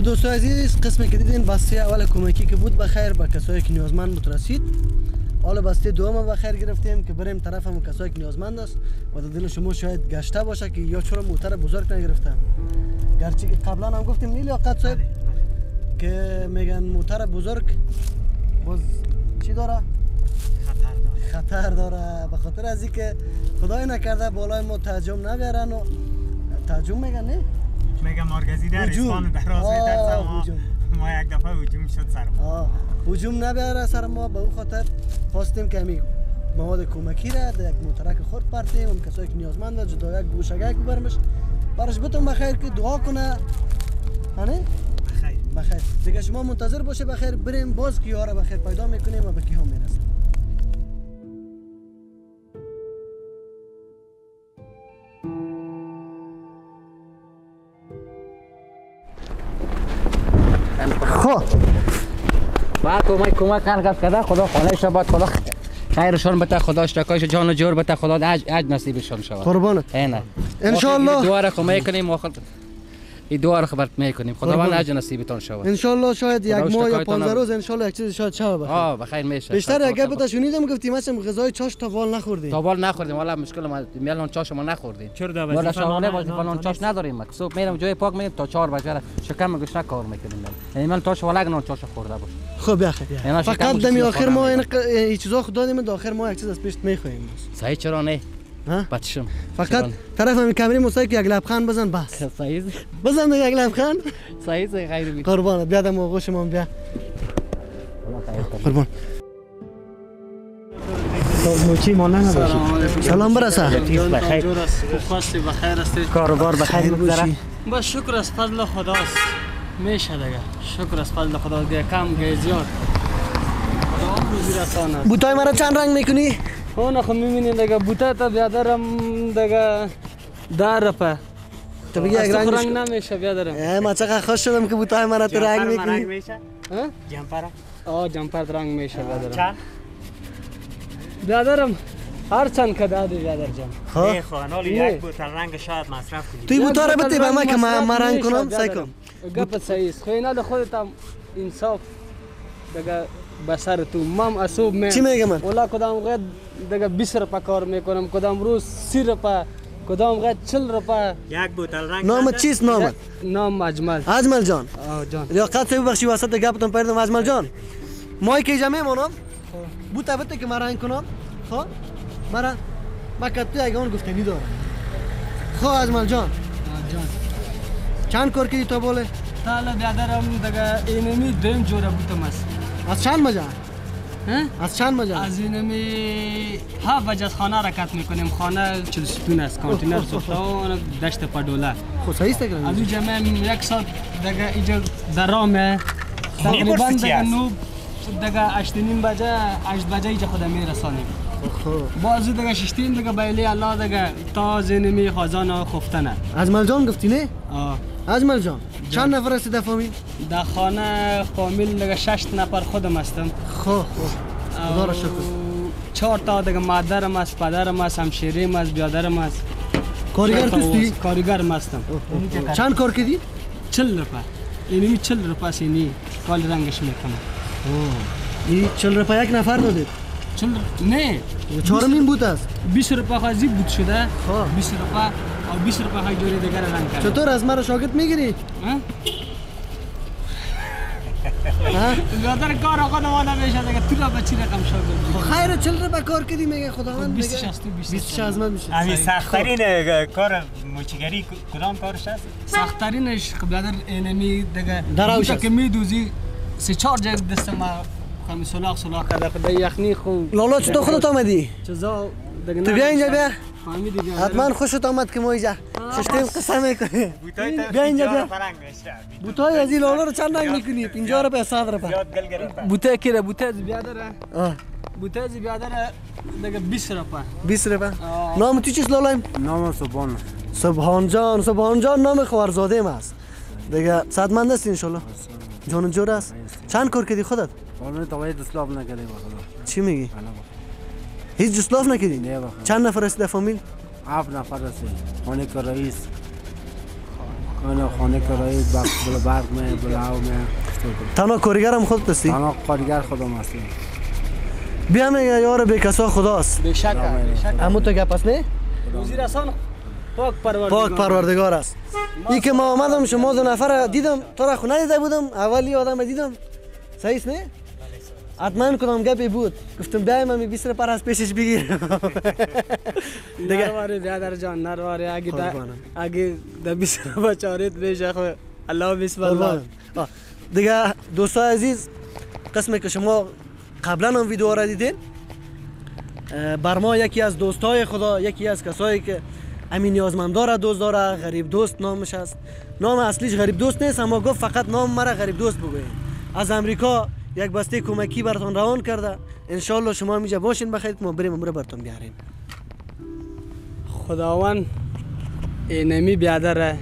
[SPEAKER 1] خب دوستان عزیز قسمی که دیدین بسته اول کمکی که بود بخیر. به کسایی که نیازمند بود رسید. حالا بسته دوم بخیر گرفتیم که بریم طرف هم کسایی که نیازمند است. و در دل شما شاید گشته باشه که یا چرا موتر بزرگ نگرفتم. گرچه که قبلا هم گفتیم نیل لیاقت صاحب که میگن موتر بزرگ باز چی داره؟ خطر داره. به خاطر از اینکه خدای نکرده بالای ما تهجم نبیارن و تهجم میگن نه؟
[SPEAKER 2] میگم مارگزی در. اسپان دراز
[SPEAKER 1] آه،
[SPEAKER 2] میترسم ما. ما یک دفعه هجوم شد سر ما.
[SPEAKER 1] هجوم نبیاره سر ما. به اون خاطر خواستیم که همین مواد کمکی را در یک موترک خورد پرتیم. هم کسایی که نیازمند جدا یک گوشگک ببرمش. برش بتون بخیر که دعا کنه. هنه
[SPEAKER 2] بخیر.
[SPEAKER 1] بخیر. دیگه شما منتظر باشه بخیر. بریم. باز کیها را بخیر پیدا می‌کنیم و به کیها می‌رسیم.
[SPEAKER 10] بعد کمک کمک هر کرده خدا خانه شباد خدا خیرشان بته خدا اشتکایش جان و جور بته خدا اج اج نصیبشان شود.
[SPEAKER 1] قربانت.
[SPEAKER 10] اینه
[SPEAKER 1] انشالله.
[SPEAKER 10] دوباره کمک کنیم آخر
[SPEAKER 13] این دعا رو خبرت می‌کنیم خداوند. اجر نصیبتان شود.
[SPEAKER 1] انشالله شاید یک ماه یا
[SPEAKER 13] اشتکایتان
[SPEAKER 1] 15
[SPEAKER 13] نبود.
[SPEAKER 1] روز انشالله یک چیز شاید شود بخیر
[SPEAKER 13] آه بخیر میشه.
[SPEAKER 1] بیشتر یک گپ شنیدم گفتی مثلا غذای چاش تا بال نخوردی
[SPEAKER 13] تابال نخوردیم. والا مشکل ما میلان چاش ما نخوردیم.
[SPEAKER 2] چرا
[SPEAKER 13] والا
[SPEAKER 2] وظیفه
[SPEAKER 13] شغله
[SPEAKER 2] ما
[SPEAKER 13] وظیفه
[SPEAKER 2] نه-
[SPEAKER 13] نان چاش نداریم. ما صبح میرم جای پاک میرم تا 4 بجه شکم گوشت کار می‌کنیم یعنی من تاش والا نان چاش خورده باش
[SPEAKER 1] خب بخیر
[SPEAKER 13] شکم
[SPEAKER 1] فقط دمی آخر ما. این چیزا خدا دیم در آخر ما یک چیز از پیش می‌خوایم
[SPEAKER 13] صحیح چرا نه؟
[SPEAKER 1] ها
[SPEAKER 13] بچشم
[SPEAKER 1] فقط طرف همین کمری مستای که یک لبخند بزن بس. [LAUGHS]
[SPEAKER 13] صحیح
[SPEAKER 1] بزن دیگه یک لبخند.
[SPEAKER 13] صحیح صحیح خیر بی
[SPEAKER 1] قربان بیا دم آغوش ما بیا. قربان.
[SPEAKER 2] موچی ما نه
[SPEAKER 1] سلام برسه
[SPEAKER 2] بخیر
[SPEAKER 14] خواستی بخیر هستی
[SPEAKER 2] کاروبار بخیر بگذره
[SPEAKER 14] بس شکر از فضل خداست. میشه دیگه. شکر از فضل خدا دیگه. کم گه زیاد. خدا روزی رسانه
[SPEAKER 1] بوتای مرا چند رنگ می‌کنی؟
[SPEAKER 14] اون خو می‌بینی دیگه بوته تا بیادرم دیگه در رپه
[SPEAKER 1] تو بگی
[SPEAKER 14] از تو
[SPEAKER 1] رنگش
[SPEAKER 14] رنگ نمیشه بیادرم
[SPEAKER 1] اه، ما چقدر خوش شدم که بوتای مرا تو رنگ می‌کنی
[SPEAKER 2] میشه
[SPEAKER 14] ها؟
[SPEAKER 2] جمپر
[SPEAKER 14] آه جمپر رنگ میشه بیادرم
[SPEAKER 2] چند
[SPEAKER 14] بیادرم هر چند که دادی بیادر جان
[SPEAKER 1] خب
[SPEAKER 2] ای خانال
[SPEAKER 14] نه.
[SPEAKER 2] یک بوتل رنگ شاید مصرف کنی
[SPEAKER 1] توی بوتا رو بده به
[SPEAKER 14] رنگ
[SPEAKER 1] من که من من رنگ
[SPEAKER 14] میشه
[SPEAKER 1] کنم
[SPEAKER 14] بیادرم.
[SPEAKER 1] سعی کن
[SPEAKER 14] گپت صحیح است خو اینا خودت هم انصاف دیگه بسر تو. مام اصوب می
[SPEAKER 1] چی میگه من؟
[SPEAKER 14] اولا کدام غد دیگه 20 روپه کار می‌کنم کدام روز 30 روپه کدام غد 40 روپه
[SPEAKER 2] یک بوتل رنگ
[SPEAKER 1] نامت چیست نامت؟
[SPEAKER 14] نام اجمل.
[SPEAKER 1] اجمل جان.
[SPEAKER 14] آه جان.
[SPEAKER 1] لیاقت سه ببخشی وسط گپتون پردم اجمل جان ما که اینجا میمونم؟ بوتا بده که من رنگ کنم. خب. مرا ما که تو یک آن گفتنی دارم خب اجمل جان.
[SPEAKER 14] جان.
[SPEAKER 1] چند کار کردی تا بوله
[SPEAKER 14] حالا بیادرم دیگه اینمی دویم جوره بودم است.
[SPEAKER 1] از چند
[SPEAKER 14] ها؟
[SPEAKER 1] از چند مجا
[SPEAKER 14] از اینمی ها بجه از خانه رکت می‌کنیم. خانه چل سپین است کانتینر سفتان دشت پدوله
[SPEAKER 1] خب صحیح است
[SPEAKER 14] از اینجا من یک ساعت دیگه اینجا درامه. تقریبا
[SPEAKER 2] می‌پرسی چی
[SPEAKER 14] دیگه
[SPEAKER 2] است؟
[SPEAKER 14] نو دیگه هشت نیم بجه هشت بجه اینجا خودم میرسانیم.
[SPEAKER 1] خب
[SPEAKER 14] بازی دیگه ششتیم دیگه بیلی الله دیگه تا زینمی خازان خفتنه.
[SPEAKER 1] اجمل جان گفتی نه؟
[SPEAKER 14] آه.
[SPEAKER 1] اجمل جان چند نفر هستی در فامیل
[SPEAKER 14] در خانه فامیل دیگه شش نفر خودم هستم
[SPEAKER 1] خب خب خدا را شکر
[SPEAKER 14] چهار تا دیگه مادرم است پدرم است همشیریم است بیادرم است
[SPEAKER 1] کارگر توستی
[SPEAKER 14] است. کارگرم هستم
[SPEAKER 1] چند کار کردی
[SPEAKER 14] چل روپه اینمی چل روپه سینی کال رنگش می‌کنم
[SPEAKER 1] این چل روپه یک نفر داده
[SPEAKER 14] چل نه
[SPEAKER 1] چهارمین بود است
[SPEAKER 14] 20 روپه خازی بود شده
[SPEAKER 1] خب
[SPEAKER 14] 20 روپه و 20 روپه های جوری دیگر رنگ کرد
[SPEAKER 1] چطور؟ از مرا شاگرد می‌گیری؟
[SPEAKER 14] ها؟
[SPEAKER 1] ها
[SPEAKER 14] بیادر کار آقا نمانه میشه دیگه تو را به چی رقم شاگرد
[SPEAKER 1] خب خیر چل روپه کار کردی میگه خداوند
[SPEAKER 14] بیست
[SPEAKER 1] میگه
[SPEAKER 14] شصت و بیست
[SPEAKER 1] 20 شازمت میشه.
[SPEAKER 2] همین سختترین اه، کار موچیگری کدام کارش است
[SPEAKER 14] سختترینش خب بیادر اینمی دیگه
[SPEAKER 1] است.
[SPEAKER 14] که میدوزی سه چهار جای دست ما خمی سلاخ سلاخ. کرده خب دیگه یخنی خو
[SPEAKER 1] لالا چطور خودت آمدی؟
[SPEAKER 14] دیگه
[SPEAKER 1] تو بیا اینجا بیا. حتما خوشت آمد که ما اینجا ششتیم قصه می‌کنی. بیا اینجا بیا. بوتای از این لالا رو چند رنگ می‌کنی؟ 50 روپه 100 روپه
[SPEAKER 2] زیاد گل گرفته.
[SPEAKER 14] بوته بوته از بیادر
[SPEAKER 1] آه.
[SPEAKER 14] بوته از بیادر دیگه 20 روپه
[SPEAKER 1] 20 روپه نام تو چیست لالایم
[SPEAKER 15] نام سبحان.
[SPEAKER 1] سبحان جان سبحان جان نام خوارزاده ام است دیگه صدمند است انشالله جان و جور است چند کار کردی خودت؟
[SPEAKER 15] اسلاف نکردی با خدا.
[SPEAKER 1] چی میگی؟ هیچ جسلاف نکردی
[SPEAKER 15] نه با
[SPEAKER 1] چند نفر هستی در فامیل؟
[SPEAKER 15] هفت نفر هستی. خانه که رئیس. خانه خانه که رئیس با بلا برق میں بلاو میں
[SPEAKER 1] تنها کارگر هم خودت هستی؟
[SPEAKER 15] تنها کارگر خودم هستی
[SPEAKER 1] بیا میگه یار بے کسا خداست.
[SPEAKER 14] به شک. به
[SPEAKER 1] همون تو گپ است نه
[SPEAKER 14] روزی رسان پاک پروردگار.
[SPEAKER 1] پاک پروردگار است. ای که ما آمدم شما دو نفر دیدم. تو را خونه دیده بودم. اولی آدم دیدم. صحیح است نه؟ حتما کدام گپی بود گفتم بیایم من 20 پر از پیشش بگیر دیگه
[SPEAKER 14] نرواره بیادر جان نرواره اگه دا. اگه دا 20 روپه چارت میشه خو الله بسم الله.
[SPEAKER 1] دیگه دوستای عزیز قسمی که شما قبلا هم ویدیو را دیدین بر ما یکی از دوستای خدا یکی از کسایی که امین نیازمندا را دوست داره غریب دوست نامش است نام اصلیش غریب دوست نیست اما گفت فقط نام مرا غریب دوست بگوین از امریکا یک بسته کمکی براتون روان کرده. انشالله شما میجا باشین بخیر ما بریم امروز براتون بیاریم.
[SPEAKER 14] خداوند اینمی بیادره.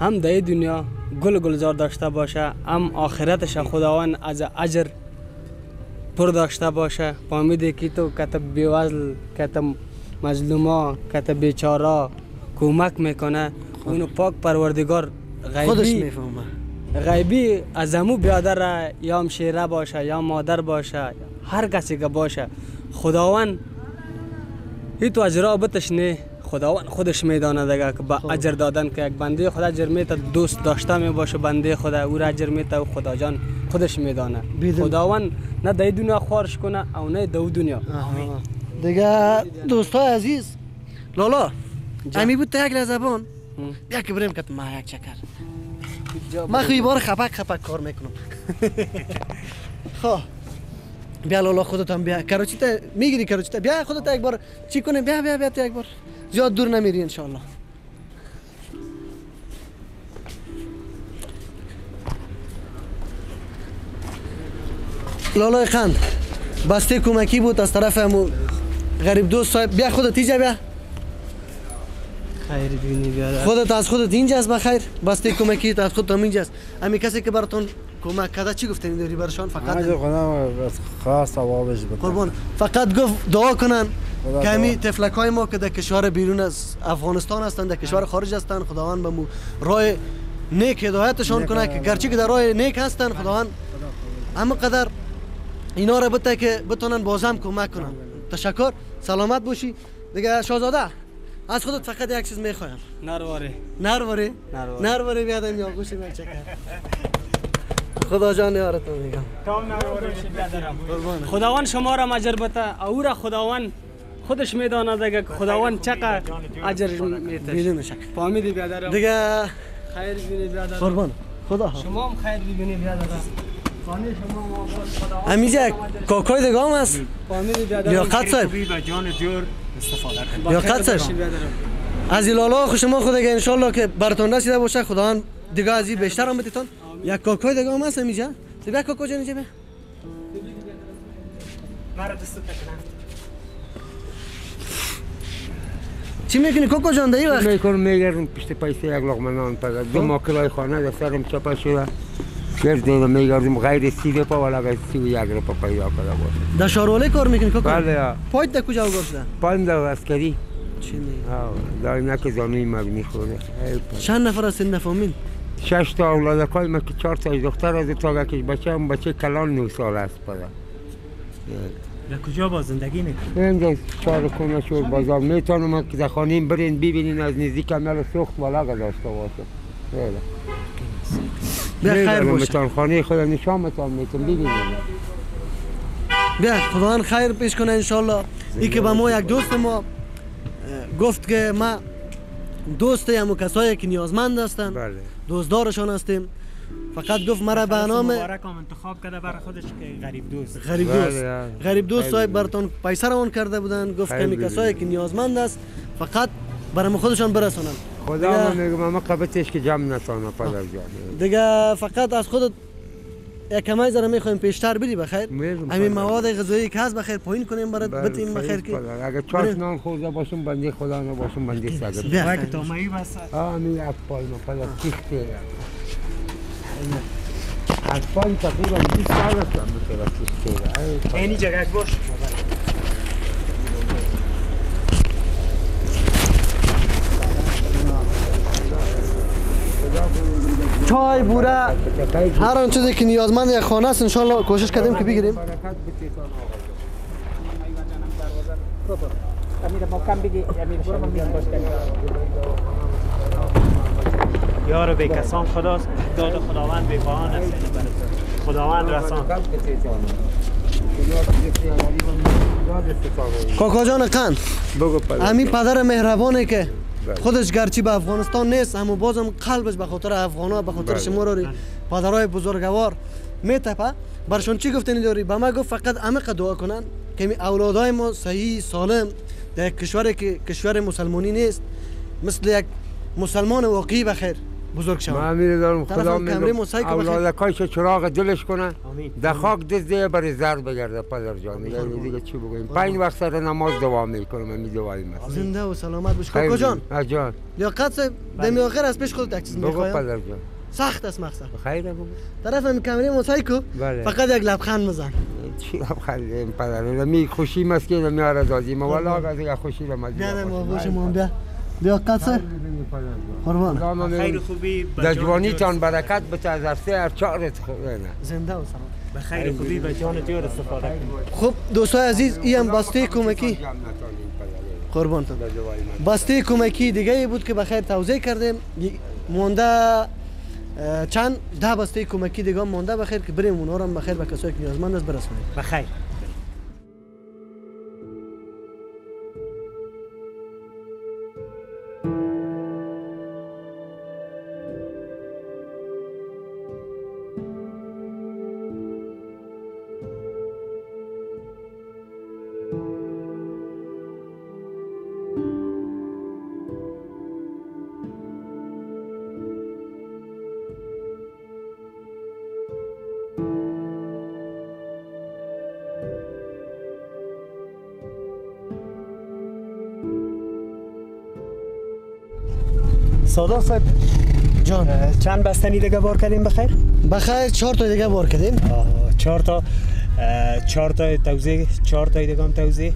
[SPEAKER 14] هم در دنیا گل گلزار داشته باشه هم آخرتش خداوند از اجر پر داشته باشه. فهمیدی که تو کت بیوزل کت مظلوما کت بیچارا کمک می‌کنه. اونو پاک پروردگار
[SPEAKER 1] خودش
[SPEAKER 14] غیبی
[SPEAKER 1] می‌فهمه.
[SPEAKER 14] غیبی از امو بیادر یا همشیره باشه یا مادر باشه هر کسی که باشه خداوند هی تو اجرا بتش نه. خداوند خودش میدانه دیگه که با اجر دادن که یک بنده خدا اجر میته دوست داشته می باشه بنده خدا او را اجر میته و خدا جان خودش میدانه خداوند نه در این دنیا خارش کنه او نه در او دنیا.
[SPEAKER 1] دیگه دوستای عزیز. لالا امی بود تا یک لزبان بیا که بریم که ما یک چکر. من خوی بار خپک خپک کار می‌کنم. [LAUGHS] خب. بیا لالا خودت هم بیا. کراچی تا می‌گیری کراچی تا. بیا خودت یک بار. چی کنه بیا بیا بیا تو یک بار. زیاد دور نمیری انشالله لالا خند بسته کمکی بود از طرف همو غریب دوست صاحب. بیا خودت اینجا بیا.
[SPEAKER 14] خیر بینی بیادر
[SPEAKER 1] خودت از خودت اینجاست بخیر بسته کمکی از خودت هم اینجاست. امی کسی که براتون کمک کرده چی گفتنی داری برشان؟ فقط
[SPEAKER 15] بس خاص ثوابش بده.
[SPEAKER 1] قربان. فقط گفت دعا کنن
[SPEAKER 15] دعا.
[SPEAKER 1] تفلک های ما که در کشور بیرون از افغانستان هستند در کشور خارج هستند خداوند به مو راه نیک هدایتشان کنه که گرچه که در راه نیک هستند خداوند اما قدر اینا را بده که بتونن بازم کمک کنن. تشکر. سلامت باشی. دیگه شاهزاده. از خودت فقط یک چیز می‌خوایم.
[SPEAKER 14] نرواره
[SPEAKER 1] نرواره.
[SPEAKER 14] نرواره
[SPEAKER 1] بیادم یا گوشی من چکر خدا جان یارتون میگم.
[SPEAKER 14] خداوند شما را اجر بده. او را خداوند خودش می‌داند دیگه که خداوند چقدر اجر میته
[SPEAKER 1] بدون شک.
[SPEAKER 14] فهمیدی بیادر
[SPEAKER 1] دیگه
[SPEAKER 14] خیر بینی بیادر
[SPEAKER 1] قربان. خدا
[SPEAKER 14] شما هم خیر ببینی بیادر خانه شما ما خداوند
[SPEAKER 1] همیشه کاکای هست.
[SPEAKER 14] فهمیدی بیادر
[SPEAKER 1] لیاقت صاحب.
[SPEAKER 2] جان استفاده کنید
[SPEAKER 1] لیاقت صاحب از ایلالا خوش ما خدا که انشالله که براتون رسیده باشه خداوند دیگه از این بیشتر هم بدیتون. یک کاکای دیگه هم هست اینجا بیا کاکا جان اینجا بیا.
[SPEAKER 2] مرا دست
[SPEAKER 1] چی می‌کنی کاکا جان؟ در این وقت.
[SPEAKER 16] می‌کنم میگردم پشت پیسه یک لقمه نان پس دو ماه کرای خانه در سرم چپه شده. چرت دیدم میگردم غیر سی روپا ولی اگر سی و یک روپا پیدا کرده باشه.
[SPEAKER 1] در شاروله کار می‌کنی کاکا؟
[SPEAKER 16] بله.
[SPEAKER 1] پایت در کجا گذاشته
[SPEAKER 16] پایم در عسکری
[SPEAKER 1] چی
[SPEAKER 16] در اینک زانوی مبنی پا.
[SPEAKER 1] چند نفر هستین نفهمین
[SPEAKER 16] شش تا اولادکای ما که چهار تاش دختر از تا یکیش بچه هم بچه کلان نو سال است پدا
[SPEAKER 2] در کجا با زندگی می‌کنی
[SPEAKER 16] اینجا چهار کنه شد بازار. می‌تونم که در خانه برین ببینین از نزدیک عمل سوخت والا داشته باشه. بله.
[SPEAKER 1] بیا خیر باشه.
[SPEAKER 16] می‌تونم خانه خودم نشان می‌تونم می‌تونم ببینین
[SPEAKER 1] بیا خداوند خیر پیش کنه انشالله ای که به ما یک دوست ما گفت که ما دوست همو کسایی که نیازمند هستند
[SPEAKER 16] بله.
[SPEAKER 1] دوستدارشان هستیم. فقط گفت مرا به نام
[SPEAKER 2] مبارک هم انتخاب کرده برای خودش که غریب دوست.
[SPEAKER 1] غریب
[SPEAKER 16] بله،
[SPEAKER 1] دوست.
[SPEAKER 16] بله.
[SPEAKER 1] غریب دوست صاحب
[SPEAKER 16] بله.
[SPEAKER 1] براتون پیسه روان کرده بودن. گفت که کسایی که نیازمند است. فقط برای خودشان برسونن
[SPEAKER 16] خدا من قبطش که جمع نتانه پدر جان.
[SPEAKER 1] دیگه فقط از خودت یک کمای زره می‌خوایم پیشتر بری بخیر. همین. مواد غذایی که هست بخیر پایین کنیم برات
[SPEAKER 16] بله،
[SPEAKER 1] بتیم بخیر که.
[SPEAKER 16] اگر چاش. نان خورده باشم بنده خدا نباشم بنده سگم
[SPEAKER 1] بیا.
[SPEAKER 2] وقت تا مایی بس
[SPEAKER 16] آه می از پای ما پدر کیخته از پای تقریبا 20 سال هستم می‌تونه کیخته ای پدر.
[SPEAKER 2] اینی جگه باش
[SPEAKER 1] چای بوره هر آن چیزی که نیازمند یک خانه است انشالله کوشش کردیم که بگیریم.
[SPEAKER 2] یار به کسان خداست. داد خداوند به پاهان است. خداوند رسان.
[SPEAKER 1] کاکا جان قند.
[SPEAKER 16] بگو پدر.
[SPEAKER 1] همین پدر مهربانه که. خودش گرچه به افغانستان نیست اما بازم قلبش به خاطر افغانا به خاطر
[SPEAKER 16] بله.
[SPEAKER 1] شما رو پدرای بزرگوار میتپه. برشان چی گفتنی داری به ما گفت فقط عمیق دعا کنن. که می اولادای ما صحیح سالم در یک کشوری که کشور مسلمانی نیست. مثل یک مسلمان واقعی بخیر. بزرگ
[SPEAKER 16] ما
[SPEAKER 1] شوند
[SPEAKER 16] امیر دارم خدا میگم
[SPEAKER 1] موسیقی بخیر.
[SPEAKER 16] اولادکایش چراغ دلش کنه. در خاک دزده برای زر بگرده پدر جان. دیگه دیگه چی بگویم؟ پنج وقت سر نماز دعا می‌کنم امی دعایی من.
[SPEAKER 1] زنده و سلامت باش کاکا جان.
[SPEAKER 16] جان
[SPEAKER 1] لیاقت صاحب دمی آخر از پیش خودت یک چیز
[SPEAKER 16] بگو
[SPEAKER 1] می‌خوایم
[SPEAKER 16] پدر جان.
[SPEAKER 1] سخت است مقصد.
[SPEAKER 16] خیره بگو.
[SPEAKER 1] طرف هم کمره موسیقی
[SPEAKER 16] بله.
[SPEAKER 1] فقط یک لبخند بزن.
[SPEAKER 16] چی خیلی پدر می خوشی مست که می آرزازی. ما والا از خوشی رو مزید
[SPEAKER 1] بیا ما ما بیا. لیاقت قربان.
[SPEAKER 2] خیر خوبی.
[SPEAKER 16] در جوانیتان برکت بده از هفته هر چهارت خوبه
[SPEAKER 1] زنده و سلام.
[SPEAKER 2] به خیر خوبی به جان جور استفاده کنید
[SPEAKER 1] خب دوستای عزیز این هم بسته کمکی. قربانتون بسته کمکی دیگه ای بود که بخیر توضیح کردیم. ی- مونده چند؟ ده بسته کمکی دیگه مونده. بخیر که بریم اونا رو بخیر به کسایی که نیازمند است برسونیم.
[SPEAKER 2] به
[SPEAKER 1] سادا صاحب جان.
[SPEAKER 2] چند بستنی دیگه بار کردیم؟ بخیر.
[SPEAKER 1] بخیر چهار تا دیگه بار کردیم.
[SPEAKER 2] چهار تا چهار تا توزیع چهار تا دیگه هم توزیع.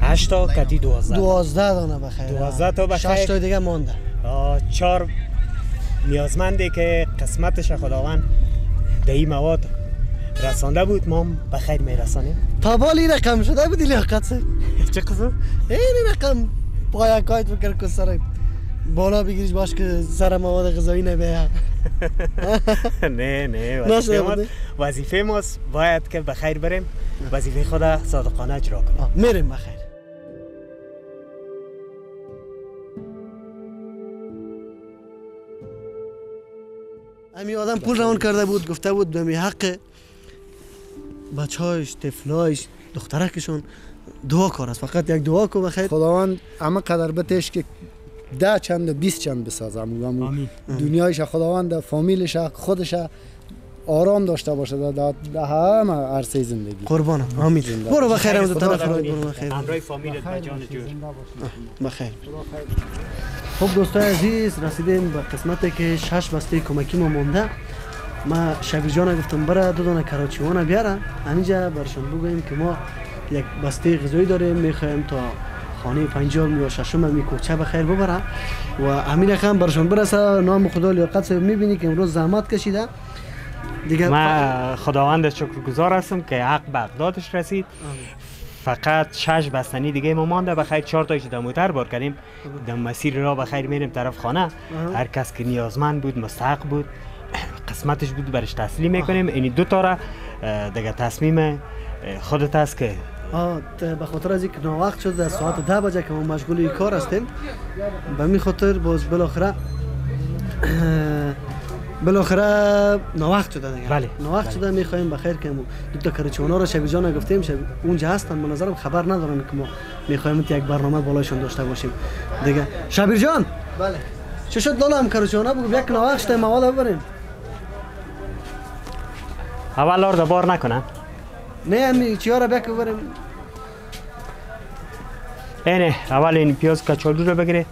[SPEAKER 2] هشت تا کتی دوازده.
[SPEAKER 1] دوازده دانه بخیر.
[SPEAKER 2] دوازده تا بخیر.
[SPEAKER 1] شش تا دیگه مونده.
[SPEAKER 2] آه، چهار نیازمندی که قسمتش خداوند به این مواد رسانده بود. ما هم به خیر میرسانیم
[SPEAKER 1] تا بالی رقم شده بودی لیاقت صاحب
[SPEAKER 2] چه؟ قسم؟
[SPEAKER 1] این رقم پایکایت فکر کن سر بالا بگیریش باش که سر مواد غذایی نبیه
[SPEAKER 2] نه نه وظیفه ما
[SPEAKER 1] بوده؟
[SPEAKER 2] وظیفه ماست باید که به خیر بریم وظیفه خدا صادقانه اجرا کنیم
[SPEAKER 1] میریم بخیر امی آدم پول روان کرده بود گفته بود به می حق بچهایش طفلایش دخترکشون دعا کار است فقط یک دعا کو بخیر
[SPEAKER 17] خداوند همه قدر بتش که ده چند و بیست چند بسازم و دنیایش خداوند فامیلش خودش آرام داشته باشه در- در در همه عرصه زندگی.
[SPEAKER 1] قربانم. آمین.
[SPEAKER 17] زنده.
[SPEAKER 1] برو. بخیر
[SPEAKER 17] خدا
[SPEAKER 1] طرف. برو بخیر
[SPEAKER 2] همراه فامیلت به جان جور.
[SPEAKER 1] بخیر خب دوستای عزیز رسیدیم به قسمتی که شش بسته کمکی ما مونده. ما شبیر جان گفتم بره دو دانه کراچیوان بیاره همینجا برشان بگوییم که ما یک بسته غذایی داریم می‌خوایم تا خانه پنجم یا ششم می کوچه بخیر ببره. و همین رقم برشان برسه نام خدا لیاقت صاحب می‌بینی که امروز زحمت کشیده. دیگه
[SPEAKER 2] من خداوند شکرگزار هستم که حق به اقدادش رسید. فقط شش بستنی دیگه ما مانده. بخیر چهار تایش در موتر بار کردیم. در مسیر را بخیر میریم طرف خانه. هر کس که نیازمند بود مستحق بود [CLEARS THROAT] قسمتش بود برش تسلیم می‌کنیم. این دو تا را دیگه تصمیم خودت است که
[SPEAKER 1] به خاطر از اینکه ناوقت شده از ساعت ده بجه که ما مشغول کار هستیم به می خاطر باز بالاخره بالاخره ناوقت شده دیگه.
[SPEAKER 2] بله.
[SPEAKER 1] ناوقت شده می‌خوایم بخیر که ما دو تا کرچونا رو شبی جان گفتیم شب اونجا هستن به نظرم خبر ندارم که ما می‌خوایم یک برنامه بالایشون داشته باشیم. دیگه. شبیر جان! بله. چه شد لالا هم کرچونا بگو یک ناوقت شده مواد ببریم
[SPEAKER 2] اول لار بار نکنن.
[SPEAKER 1] نه امی چیا را بک ببریم
[SPEAKER 2] اینه اول این پیاز کچالو رو بگیره.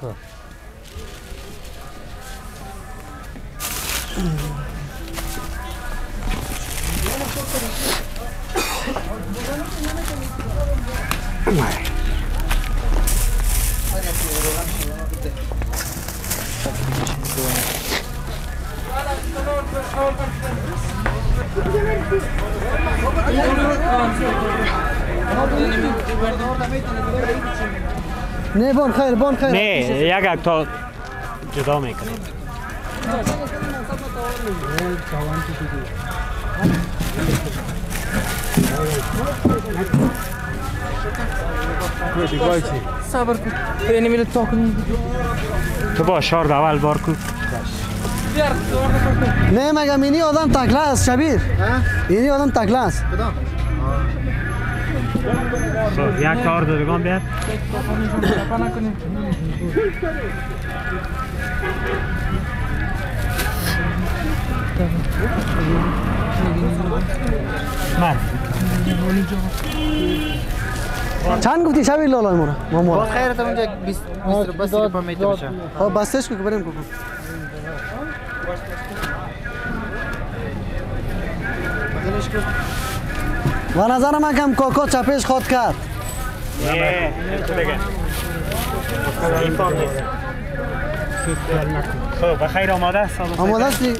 [SPEAKER 1] نه بان خیر بان خیر.
[SPEAKER 2] نه یک تا جدا می‌کنه
[SPEAKER 5] صبر کن. اینی میره تا
[SPEAKER 2] تو با شارد اول بار کو.
[SPEAKER 1] نه مگه اینی آدم تکله است شبیر؟ اینی آدم تکله است.
[SPEAKER 2] یک تا اردوگان بیاد. من.
[SPEAKER 1] چند گفتی؟ شبیر لالا مرا ماما
[SPEAKER 18] با خیرت اونجا 20 20 بس روپا میته باشه
[SPEAKER 1] ها بستش کو که بریم و نظر من کم کاکا چپش خواد کرد
[SPEAKER 2] نه تو خب بخیر آماده است
[SPEAKER 1] آماده؟ هستی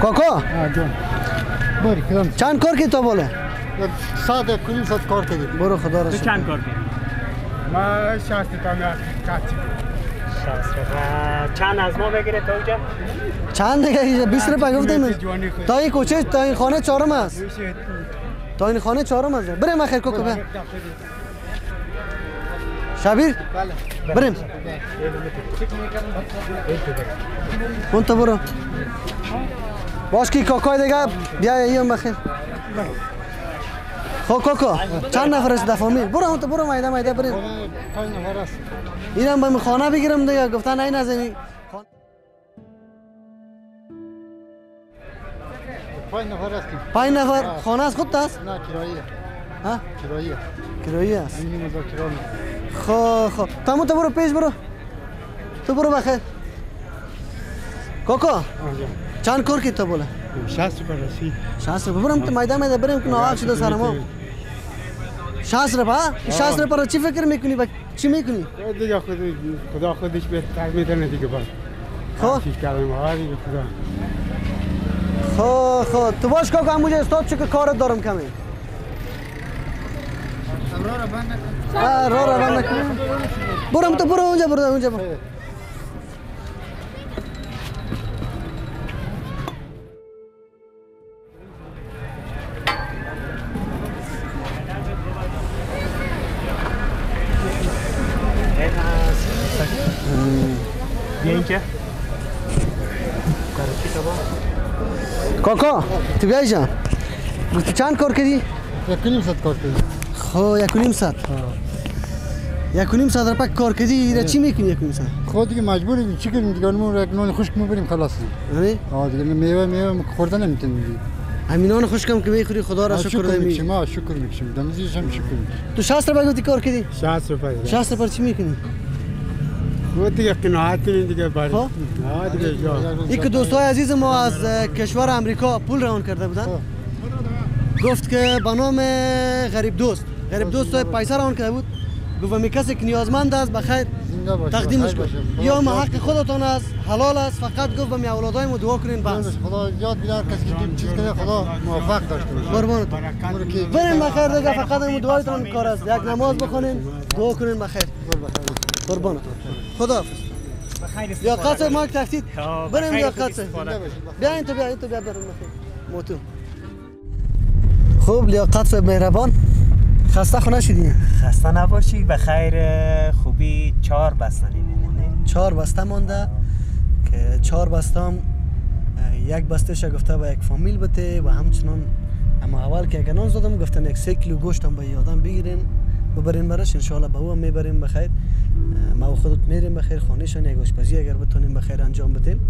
[SPEAKER 1] کاکا
[SPEAKER 17] جان باری کدام
[SPEAKER 1] چند کار کی تا بالا
[SPEAKER 17] ساعت یک کنیم ساعت کار کردیم
[SPEAKER 1] برو خدا را
[SPEAKER 2] تو
[SPEAKER 1] شکر.
[SPEAKER 2] چند کار کردی؟
[SPEAKER 6] ما شاستی تا میاد کچی
[SPEAKER 2] چند از ما بگیره تا اونجا؟
[SPEAKER 1] چند دیگه اینجا؟ 20 روپیه گفتیم. تا این کوچه تا این خانه چهارم است. تا این خانه چهارم است. بریم اخیر کوکو بیا شبیر؟ بریم. اون تو برو. باش کی کاکای دیگه بیا ایام بخیر. خب کاکا چند نفر است در فامیل برو اون تو برو مایده مایده بریم. اینم باید خانه بگیرم دیگه. گفتن این از این
[SPEAKER 17] پنج نفر هستیم
[SPEAKER 1] پنج نفر خانه از خود است
[SPEAKER 17] نه کراییه.
[SPEAKER 1] ها؟
[SPEAKER 17] کراییه.
[SPEAKER 1] کرایی است.
[SPEAKER 17] این مزا کرایه
[SPEAKER 1] خب خب. تمو تو برو پیش برو. تو برو بخیر. کاکا چند کار کی تو بوله؟
[SPEAKER 6] 60 روپه رسید
[SPEAKER 1] 60 روپه. برم تو میدان میدان بریم که نواق شده سر ما. 60 روپه ها؟ 60 روپه رو چی فکر می‌کنی؟ با چی می‌کنی؟
[SPEAKER 6] دیگه خود خدا خودش بهتر می‌دونه دیگه باز
[SPEAKER 1] خب.
[SPEAKER 6] کردم ها دیگه خدا
[SPEAKER 1] خب خب. تو باش کاکا همونجا استاد چه که کارت دارم کمی؟ آه رو رو بند نکن. برم تو برو اونجا برو اونجا برو. تو بیای جان چند کار کردی؟
[SPEAKER 17] یک کنیم ساعت کار کردیم
[SPEAKER 1] خب یک و نیم ساعت یک و نیم ساعت پک کار کردی ایره چی می‌کنی یک و نیم ساعت؟
[SPEAKER 17] خود دیگه مجبوریم چی کنیم دیگه اونمون یک نان خشک می‌بریم خلاص
[SPEAKER 1] آره؟
[SPEAKER 17] آه دیگه میوه میوه خوردن نمی‌تونیم دیگه
[SPEAKER 1] همینان خوشکم که می‌خوری خدا را شکر دمی
[SPEAKER 17] آه شکر می‌کشیم دمزیش هم شکر می‌کشیم
[SPEAKER 1] تو 60 روپے گفتی کار کردی
[SPEAKER 6] 60 روپه
[SPEAKER 1] 60 روپے چی می‌کنی
[SPEAKER 6] خود دیگه قناعت کنین دیگه
[SPEAKER 1] دوستای عزیز ما از کشور امریکا پول روان کرده بودن گفت که به نام غریب دوست غریب دوست پیسه روان کرده بود گفت کسی که نیازمند است بخیر
[SPEAKER 17] زنده باشه
[SPEAKER 1] تقدیمش کن. یا ما حق خودتان است حلال است فقط گفت به می اولادای ما دعا کنین بس.
[SPEAKER 17] خدا یاد بیدار کسی که چیز کنه خدا موفق داشته باشه.
[SPEAKER 1] قربانت
[SPEAKER 17] برو که-
[SPEAKER 1] بریم بخیر دیگه فقط این دعایتان کار است. یک نماز بخونین دعا کنین بخیر قربانت خدا حافظ. یا قصد ما تفتید بریم یا قصد. بیا این تو بیا این تو بیا بریم. بخیر موتو خوب لیاقت صاحب مهربان. خسته خو نشدی
[SPEAKER 2] خسته نباشی بخیر خوبی. چهار بستنی میمونه
[SPEAKER 1] چهار بسته مانده که چهار بسته هم یک بسته گفته به یک فامیل بته و همچنان اما اول که اگنان زدم گفتن یک سه کیلو گوشت هم به یادم بگیرین. ببرین برش انشاءالله به او هم می‌بریم بخیر ما و خودت میریم بخیر خانهشان یک آشپزی اگر بتونیم بخیر انجام بدیم.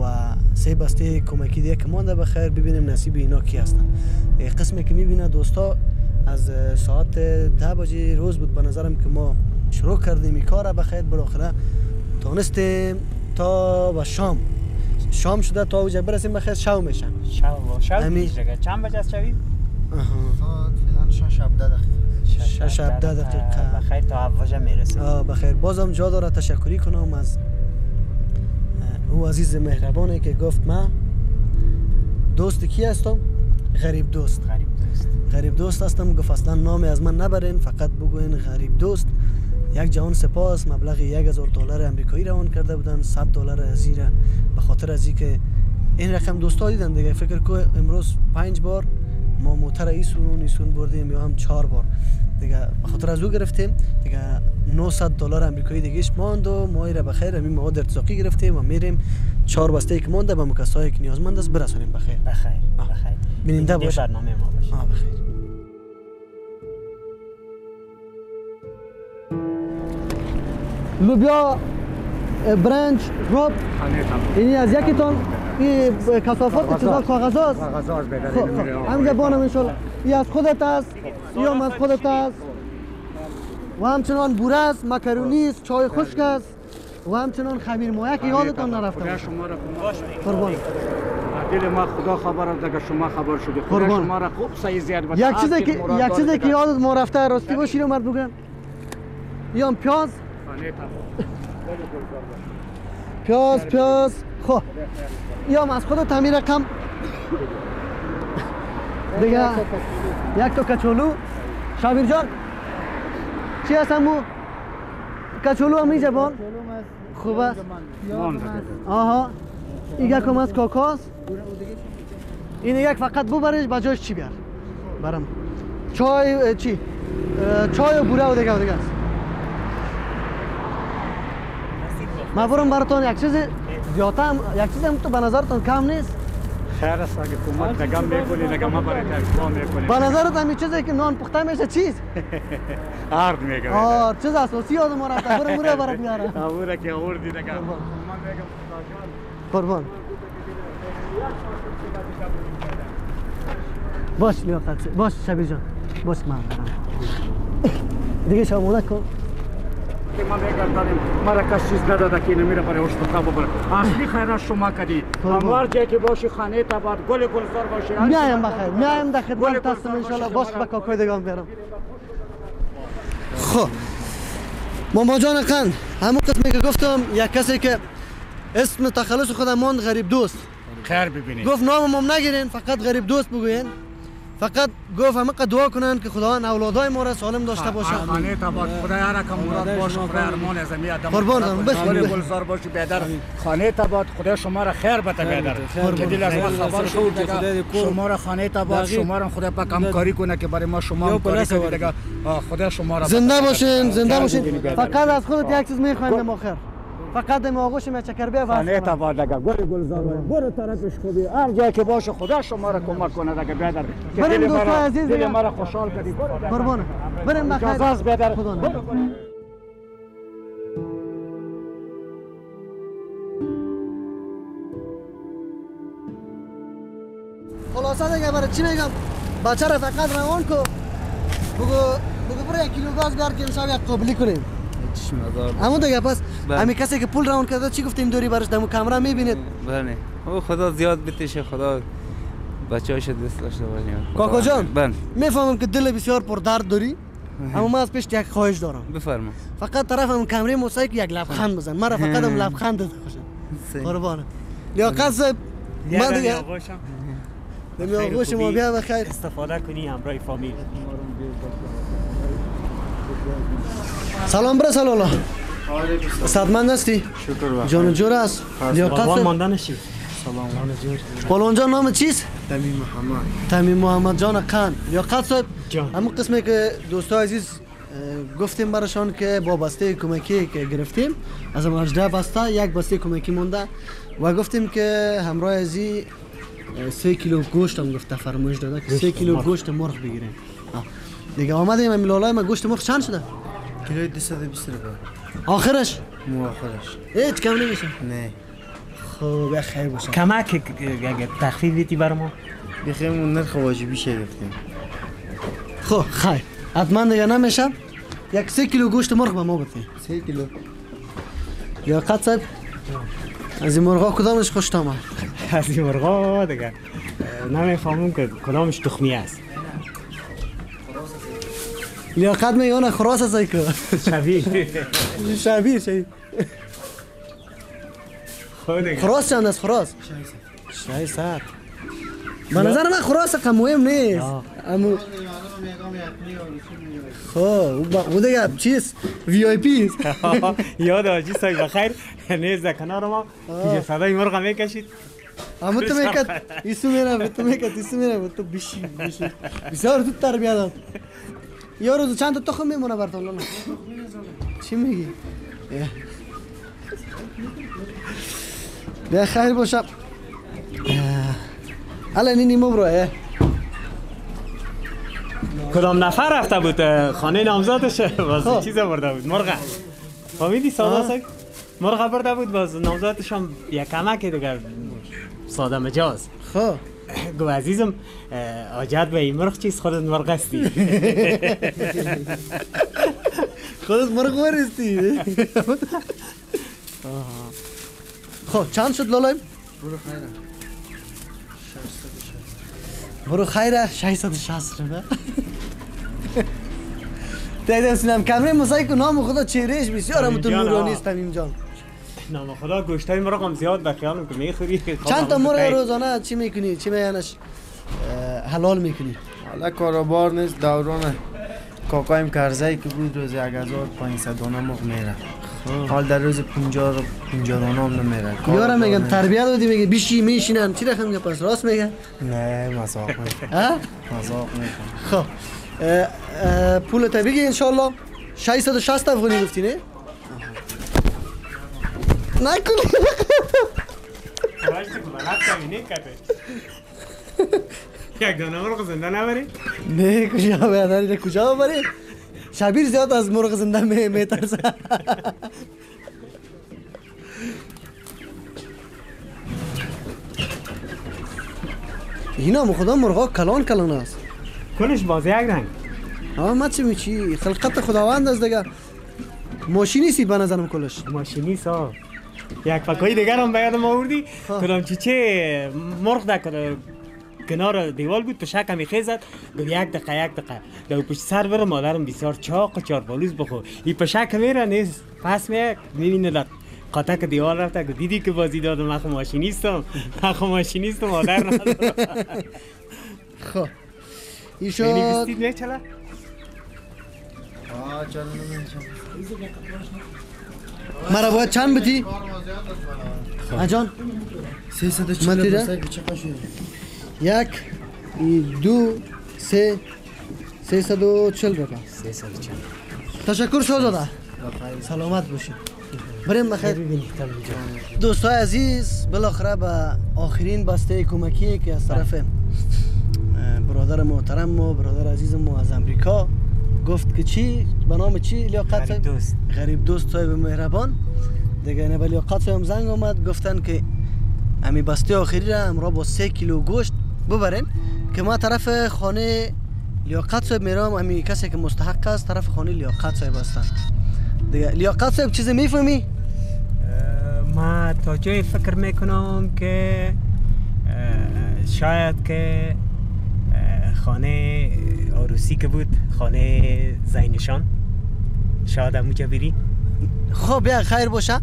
[SPEAKER 1] و سه بسته کمکی دیگه که مانده بخیر ببینیم نصیب اینا کی هستن. قسمی که می‌بینه دوستا از ساعت ده بجه روز بود به نظرم که ما شروع کردیم این کار بخیر بالاخره تانستیم تا و شام. شام شده تا اوجه برسیم. بخیر شو میشه
[SPEAKER 2] شب و شب
[SPEAKER 1] امی.
[SPEAKER 2] دیگه چند بجه است شوید؟
[SPEAKER 17] فعلا شش هفته دقیقه.
[SPEAKER 1] شش هفته دقیقه.
[SPEAKER 2] بخیر تا هواجه می‌رسیم.
[SPEAKER 1] آه بخیر بازم جا داره تشکری کنم از او عزیز مهربانی که گفت من دوست کی هستم؟ غریب دوست.
[SPEAKER 2] غریب دوست
[SPEAKER 1] غریب دوست هستم گفت اصلا نامی از من نبرین فقط بگوین غریب دوست. یک جهان سپاس مبلغ یک هزار دلار امریکایی روان کرده بودن 100 دلار از به خاطر از که این رقم دوستا دیدن دیگه. فکر کو امروز پنج بار ما موتر ایسون ایسون بردیم یا هم چهار بار. دیگه به خاطر از او گرفتیم. دیگه 900 دلار امریکایی دیگهش ماند و ما ایره بخیر همین مواد ارتزاقی گرفتیم و میریم. چهار بسته که مونده به مکسایی که نیازمند است برسانیم بخیر
[SPEAKER 2] بخیر بخیر
[SPEAKER 1] بیننده باش
[SPEAKER 2] برنامه ما باشه.
[SPEAKER 1] آه بخیر. لوبیا برنج رب. اینی از یکیتون. این کثافات چیزا؟ کاغذ هست خب خب همینجا بانم انشالله. این از خودت است یا هم از خودت است. و همچنان بوره است مکرونی است چای خشک است. و همچنان خمیر مایه که یادتان نرفته باشه. قربان.
[SPEAKER 19] دل ما خدا خبر است دیگه شما خبر شدی. خدا. شما را خوب سعی زیاد بده.
[SPEAKER 1] یک چیزی که یک چیزی که. یادت ما رفته راستی باشی رو مرد بگم؟ یا پیاز. [LAUGHS] پیاز پیاز. خب. یا از خود تعمیر کم [LAUGHS] دیگه یک تا کچولو. شابیر جان. چی هست همو کچولو هم اینجا بان. خوب است. آها. این یک هم از کاکاس. این یک فقط ببرش با جاش چی بیار؟ برم. چای چی؟ چای و بوره و دیگه و دیگه است. ما برم براتون یک چیز زیادتر هم- یک چیز هم تو به نظرتون کم نیست؟
[SPEAKER 19] خیر است اگه کمک نگم می‌کنی نگه ما برای تکوا می‌کنی.
[SPEAKER 1] به نظرت همین چیزی که نان پخته میشه چیز؟
[SPEAKER 19] عرض میگم.
[SPEAKER 1] آه چیز اساسی یاد ما رفته برو بوره برات بیاره [LAUGHS]
[SPEAKER 19] آوره که آوردی من میگم
[SPEAKER 1] قربان. باش لیاقت. باش شبیر جان. باش من. برم دیگه شامونه کن.
[SPEAKER 19] داریم مرا کس چیز نداده که نمیره برای اشتخاب ببره. اصلی خیر از شما کدی هموار جایی که باشی خانه تا بعد گل گلزار باشی.
[SPEAKER 1] میایم بخیر. میایم در خدمت هستم انشالله باش به کاکای دیگه هم برم. خب. ماما جان قند همون قسمی که گفتم یک کسی که اسم تخلص خودم ماند غریب دوست.
[SPEAKER 19] خیر ببینید.
[SPEAKER 1] گفت نام هم نگیرین فقط غریب دوست بگوین. فقط گفت همه دعا کنن که خداوند اولادای ما را سالم داشته باشه.
[SPEAKER 19] خانه خدا هر که مراد باشه خدا ارمان از می آدم
[SPEAKER 1] قربان
[SPEAKER 19] خدا
[SPEAKER 1] دارم. بس-
[SPEAKER 19] گل
[SPEAKER 1] بس.
[SPEAKER 19] گلزار باشی بیادر خانه تا بعد خدا شما را خیر بده بیادر
[SPEAKER 1] قربان.
[SPEAKER 19] که دل از ما خبر شد دیگه شما را خانه
[SPEAKER 1] دقیق.
[SPEAKER 19] شما را خدا پاک همکاری کنه که برای ما شما همکاری آه، خدا شما را
[SPEAKER 1] زنده. باشین زنده
[SPEAKER 19] خیر
[SPEAKER 1] باشین. فقط از خودت یک چیز می‌خوایم آخر فقط دم آغوش می چکر بیا
[SPEAKER 19] خانه تا بعد دیگه گل گلزار برو طرفش خوبی. هر جایی که باشه خدا شما را کمک کنه دیگه بیادر که
[SPEAKER 1] بریم
[SPEAKER 19] مرا-
[SPEAKER 1] عزیز
[SPEAKER 19] دل
[SPEAKER 1] دیگه.
[SPEAKER 19] مرا خوشحال کردی.
[SPEAKER 1] قربانه بریم بخیر
[SPEAKER 19] اجازه است بیادر.
[SPEAKER 1] خدا. خلاصه دیگه برای چی میگم؟ بچه را فقط روان کو بگو بگو برو یک کیلو گاز بیار که امشب یک قابلی کنیم. اما دیگه پس
[SPEAKER 20] بله.
[SPEAKER 1] همین کسی که پول روان کرده چی گفتیم؟ دوری برش دمو کامرا می‌بینید.
[SPEAKER 20] بله. او خدا زیاد بتشه خدا بچه هاش دوست داشته باشیم
[SPEAKER 1] کاکا جان
[SPEAKER 20] بله.
[SPEAKER 1] می‌فهمم که دل بسیار پر درد داری اما من از پیش یک خواهش دارم.
[SPEAKER 20] بفرما.
[SPEAKER 1] فقط طرف هم کمره موسیقی که یک لبخند بزن. مرا [LAUGHS] فقط هم لبخند داده خوشم قربانه لیاقت صاحب من دیگه دمی آغوش ما بیا بخیر
[SPEAKER 2] استفاده کنی همراه فامیل.
[SPEAKER 1] سلام برس الله صدمند هستی؟
[SPEAKER 15] شکر بخیر
[SPEAKER 1] جان و جور است. لیاقت
[SPEAKER 2] ماندنشی
[SPEAKER 15] سلام
[SPEAKER 1] جان نام چیست؟
[SPEAKER 15] تمیم محمد.
[SPEAKER 1] تمیم محمد. جان قند. لیاقت صاحب
[SPEAKER 2] جان.
[SPEAKER 1] همون قسمی که دوستای عزیز گفتیم براشان که با بسته کمکی که گرفتیم از 18 بسته یک بسته کمکی مونده. و گفتیم که همراه ازی سه کیلو گوشت هم گفته فرمایش داده که سه کیلو. گوشت مرغ بگیریم. دیگه آمدیم این لالای ما گوشت مرغ چند شده؟
[SPEAKER 15] کیلوی 220 روپیه
[SPEAKER 1] آخرش؟
[SPEAKER 15] مو آخرش.
[SPEAKER 1] هیچ کم نمیشه؟
[SPEAKER 15] نه.
[SPEAKER 1] خب یا خیر باشه.
[SPEAKER 2] کمک تخفیف بیتی بر ما؟
[SPEAKER 15] بخیر اون نرخ واجبی شه گفتیم
[SPEAKER 1] خب خیر. حتما دیگه نمیشه یک سه کیلو گوشت مرغ به ما بده.
[SPEAKER 15] سه کیلو.
[SPEAKER 1] لیاقت صاحب؟ از این مرغا کدامش خوش آمد [LAUGHS]
[SPEAKER 2] از این مرغا دیگه. نمی‌فهمم که کدامش تخمی است.
[SPEAKER 1] لیاقت نه خراس است که.
[SPEAKER 2] شبیه.
[SPEAKER 1] شبیه شبیه. خراس چند است؟ خراس. 600 به نظر من خراس که مهم نیست. اما خب او دیگه چیز؟ وی آی پی است. [LAUGHS]
[SPEAKER 2] یاد آجی سای بخیر. نیز در کنار ما. که صدای مرغ می‌کشید
[SPEAKER 1] اما تو می‌کرد ایسو میره تو می‌کرد ایسو میره تو بیشی بیشی. بسیار تربیت یه روز چند تا تخم میمونه براتون لالا چی میگی. بیا خیر باشم الان اینی ما برو.
[SPEAKER 2] کدام نفر رفته بود؟ خانه نامزادش
[SPEAKER 1] خب.
[SPEAKER 2] باز چیز برده بود؟ مرغ. فهمیدی ساده سگ؟ مرغ برده بود باز نامزادش هم یک کمک دیگه ساده مجاز
[SPEAKER 1] خب.
[SPEAKER 2] گو عزیزم آجت به این مرغ چیز خودت مرغ هستی. [LAUGHS]
[SPEAKER 1] خودت مرغ ورستی خب چند شد لالایم
[SPEAKER 15] برو خیره.
[SPEAKER 1] برو خیره. 660 روپه دیدم سینم کمره که نام خدا چهرهش بسیار تو نورانی. است تمیم جان.
[SPEAKER 2] نام خدا گوشتای مرغ هم زیاد به خیالم که می‌خوری؟
[SPEAKER 1] چند تا مرغ روزانه چی می‌کنی؟ چی میانش حلال می‌کنی.
[SPEAKER 11] حالا کاروبار نیست دوران کاکایم کرزایی که بود روز 1500 دانه مرغ میره حال در روز 50 رو 50 دانه هم نمیره
[SPEAKER 1] یارم میگم تربیت دادی میگه بیشی میشینن. چی رقم میگه؟ پس راست میگه؟
[SPEAKER 11] نه مزاق می‌کنم [LAUGHS]
[SPEAKER 1] ها
[SPEAKER 11] مزاق می‌کنم
[SPEAKER 1] خب. پول تا بگی انشالله 660 افغانی گفتی نه؟
[SPEAKER 2] یک دانه مرغ زنده نبری
[SPEAKER 1] نه کجا بیاداری کجا ببری شبیر زیاد از مرغ زنده می میترسه اینا خدا مرغا کلان کلان است
[SPEAKER 2] کلش باز یک رنگ
[SPEAKER 1] آه ما چی میچی خلقت خداوند است دیگه ماشینی سی به نظرم کلش
[SPEAKER 2] ماشینی سا یک فکای دیگر هم به یادم آوردی. کدام چی چه مرغ در کنار دیوال بود پشک همی خیزد گفت یک دقیقه یک دقیقه. دو پشت سر بره مادرم بسیار چاق و چار بالوز بخور. این پشک میره نیست پس می می‌بینه در قاطک دیوال رفته گفت دیدی که بازی دادم من خو ماشینیستم من خو ماشینیستم مادر ندارم.
[SPEAKER 1] خب. این شد.
[SPEAKER 2] یعنی بستید میچله
[SPEAKER 11] آه چرا
[SPEAKER 1] مرا باید چند بتی؟ آجان متیره؟ یک ای، دو سه سه صد و چل روپه تشکر شهزاده سلامت باشید. بریم بخیر. دوستای عزیز بالاخره به آخرین بسته کمکی که از طرف برادر محترم ما برادر عزیز ما از امریکا گفت که چی به نام چی لیاقت
[SPEAKER 2] غریب؟ دوست.
[SPEAKER 1] غریب دوست صاحب مهربان دیگه به لیاقت صاحب زنگ آمد گفتن که امی بسته آخری را امرا با سه کیلو گوشت ببرین که ما طرف خانه لیاقت صاحب میرم امی کسی که مستحق است طرف خانه لیاقت صاحب هستن دیگه لیاقت صاحب چیزی می‌فهمی؟
[SPEAKER 2] ما تا جای فکر می‌کنم که شاید که خانه عروسی که بود خانه زینشان. شاید همونجا بری
[SPEAKER 1] خب بیا خیر باشه.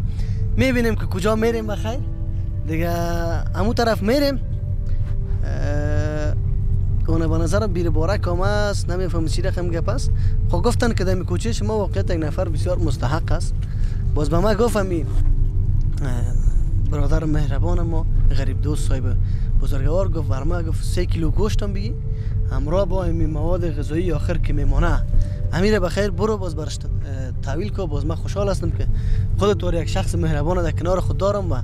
[SPEAKER 1] می‌بینیم که کجا میریم بخیر دیگه همون طرف میریم. اونه به نظرم بیر بارک هم است نمیفهم چی رقم گپ است. خب گفتن که دمی کوچه شما واقعیت یک نفر بسیار مستحق است. باز به ما گفتم برادر مهربان ما غریب دوست صاحب بزرگوار گفت بر گفت سه کیلو گوشت هم بگی. همراه با این مواد غذایی آخر که میمانه امیر بخیر برو باز برش اه، تحویل کو باز من خوشحال هستم که خودت طور یک شخص مهربان در کنار خود دارم و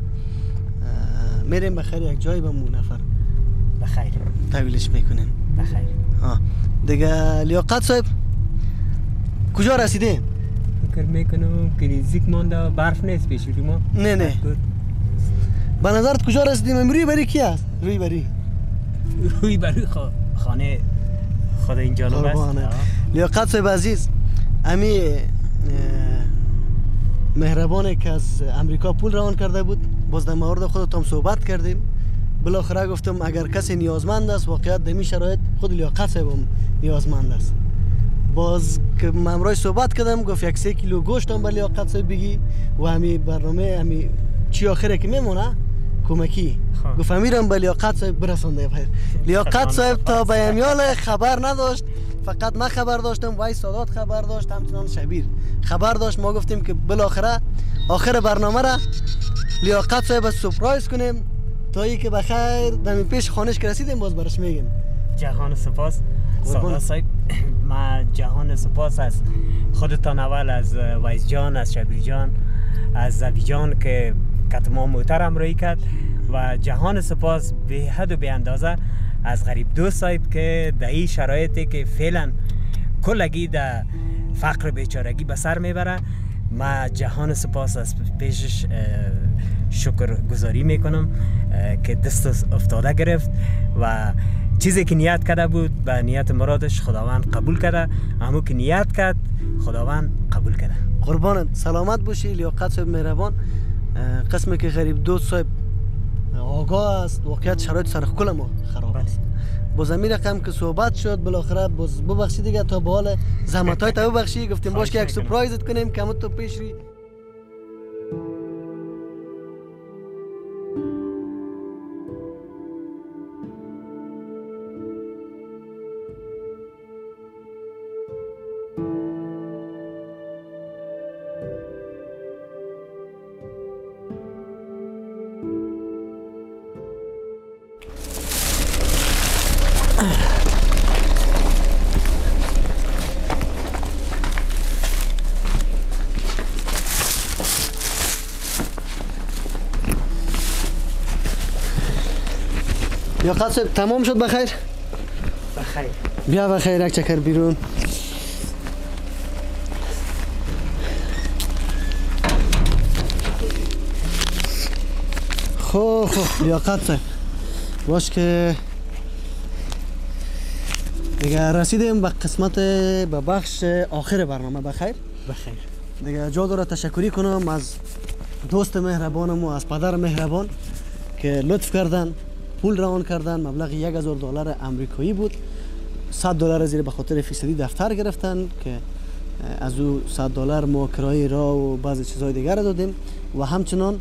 [SPEAKER 1] میریم بخیر یک جایی به مو نفر.
[SPEAKER 2] بخیر.
[SPEAKER 1] تحویلش می‌کنیم
[SPEAKER 2] بخیر.
[SPEAKER 1] ها دیگه لیاقت صاحب کجا رسیده
[SPEAKER 2] فکر می‌کنم که نزدیک مانده برف نیست پیش روی ما.
[SPEAKER 1] نه نه. به نظرت کجا رسیدیم؟ امروی بری کی است روی بری.
[SPEAKER 2] روی بروی خا- خانه خدا این جانب است.
[SPEAKER 1] لیاقت صاحب عزیز امی مهربانه که از امریکا پول روان کرده بود باز در مورد خودت هم صحبت کردیم. بالاخره گفتم اگر کسی نیازمند است واقعیت در این شرایط خود لیاقت صاحب نیازمند است. باز که امروز صحبت کردم گفت یک سه کیلو گوشت هم به لیاقت صاحب بگی و همی برنامه همی چی آخره که میمونه؟ کمکی. گفت امیرم به لیاقت صاحب برسونده بخیر. لیاقت صاحب تا به امیال خبر نداشت. فقط من خبر داشتم وای سادات خبر داشت همچنان شبیر. خبر داشت ما گفتیم که بالاخره آخر برنامه را لیاقت صاحب سپرایز کنیم. تا ای که بخیر دمی پیش خانش که رسیدیم باز برش میگیم.
[SPEAKER 2] جهان سپاس.
[SPEAKER 1] قربان.
[SPEAKER 2] سادا صاحب [CLEARS THROAT] ما جهان سپاس از خودتان اول از ویس جان از شبیر جان از زبی جان که کتما موتر همراهی کرد و جهان سپاس به حد و به اندازه از غریب دوست صاحب که در این شرایطی که فعلا کلگی در فقر بیچارگی به سر می‌بره. ما جهان سپاس از پیشش شکر گذاری می‌کنم که دست افتاده گرفت و چیزی که نیت کرده بود به نیت مرادش خداوند قبول کرده. همو که نیت کرد خداوند قبول کرده.
[SPEAKER 1] قربانت. سلامت باشی لیاقت مهربان اه، قسم که غریب دوست صاحب آگاه است واقعیت شرایط سرخکل ما خراب است. با زمین رقم که صحبت شد بالاخره باز ببخشی دیگه تا به حال زحمت های تا ببخشی گفتیم باش که یک سپرایزت کنیم. که تو پیش ری. یا قصب تمام شد؟ بخیر؟
[SPEAKER 2] بخیر.
[SPEAKER 1] بیا بخیر یک چکر بیرون. خب خب لیاقت صاحب باش که دیگه رسیدیم به قسمت به بخش آخر برنامه. بخیر؟
[SPEAKER 2] بخیر.
[SPEAKER 1] دیگه جا داره تشکری کنم از دوست مهربانم و از پدر مهربان که لطف کردن. پول روان کردن. مبلغ یک هزار دلار امریکایی بود. 100 دلار زیر به خاطر فیصدی دفتر گرفتن که از او 100 دلار ما کرایه را و بعضی چیزهای دیگر دادیم. و همچنان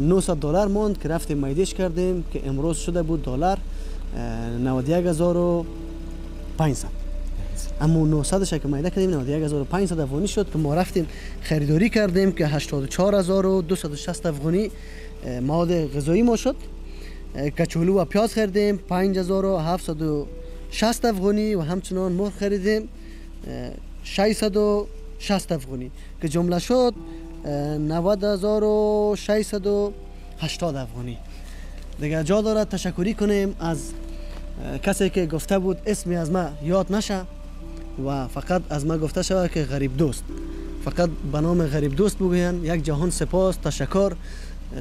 [SPEAKER 1] 900 دلار ماند که رفتیم میدیش کردیم که امروز شده بود دلار 91500 اما 900 که میده کردیم 91500 افغانی شد که ما رفتیم خریداری کردیم که 84260 افغانی مواد غذایی ما شد. کچولو و پیاز خریدیم. 5760 افغانی و همچنان مرغ خریدیم. 660 افغانی. که جمله شد 90680 افغانی. دیگه جا داره تشکری کنیم از کسی که گفته بود اسمی از ما یاد نشه و فقط از ما گفته شود که غریب دوست. فقط به نام غریب دوست بگوین. یک جهان سپاس تشکر.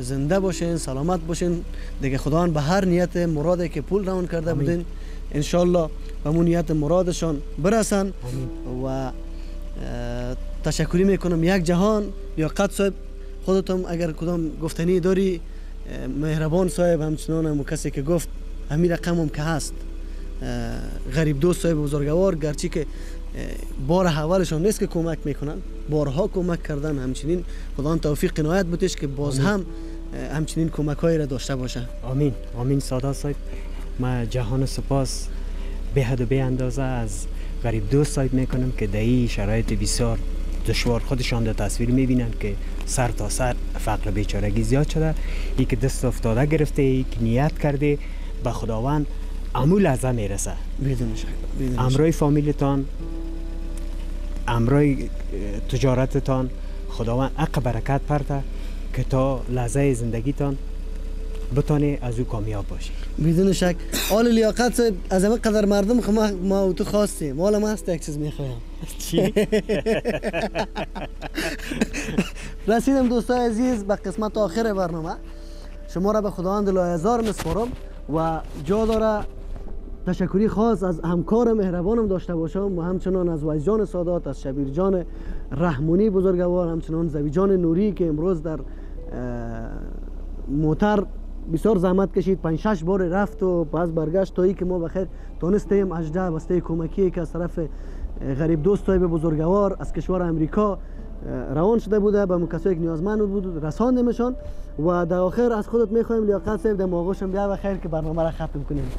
[SPEAKER 1] زنده باشین سلامت باشین. دیگه خداوند به هر نیت مرادی که پول روان کرده بودین انشالله به اون نیت مرادشان برسن. و تشکری می‌کنم یک جهان. یا قد صاحب خودتون اگر کدام گفتنی داری مهربان صاحب همچنان هم کسی که گفت همین رقم هم که هست. غریب دوست صاحب بزرگوار گرچه که بار اولشان نیست که کمک می‌کنن. بارها کمک کردن. همچنین خدا توفیق قنایت بودش که باز هم همچنین کمک هایی را داشته باشه.
[SPEAKER 2] آمین. آمین. ساده صاحب. ما جهان سپاس به حد و به اندازه از غریب دوست صاحب می‌کنم که در این شرایط بسیار دشوار خودشان در تصویر می‌بینن که سر تا سر فقر بیچارگی زیاد شده. ای که دست افتاده گرفته ای که نیت کرده به خداوند امو لحظه می‌رسه.
[SPEAKER 1] بدون شک
[SPEAKER 2] امرای فامیلتان امرای تجارتتان خداوند حق برکت پرته که تا لحظه زندگیتان بتانی از او کامیاب باشی.
[SPEAKER 1] بدون شک. آل لیاقت از همه قدر مردم خما ما تو خواستیم. حالا ما هست یک چیز می‌خوایم
[SPEAKER 2] چی؟ [LAUGHS]
[SPEAKER 1] رسیدم دوستای عزیز به قسمت آخر برنامه. شما را به خداوند لایزار مسپارم و جا داره تشکری خاص از همکار مهربانم داشته باشم و همچنان از جان سادات از شبیر جان رحمونی بزرگوار همچنان زوی جان نوری که امروز در موتر بسیار زحمت کشید پنج شش بار رفت و باز برگشت. تا که ما بخیر تونستیم اجده وسته کمکی که از طرف غریب دوست به بزرگوار از کشور امریکا روان شده بوده. به کسایی که نیازمند بود رساندیمشان و در آخر از خودت می‌خوایم لیاقت صاحب در موقعشم بیا بخیر که برنامه را ختم کنیم.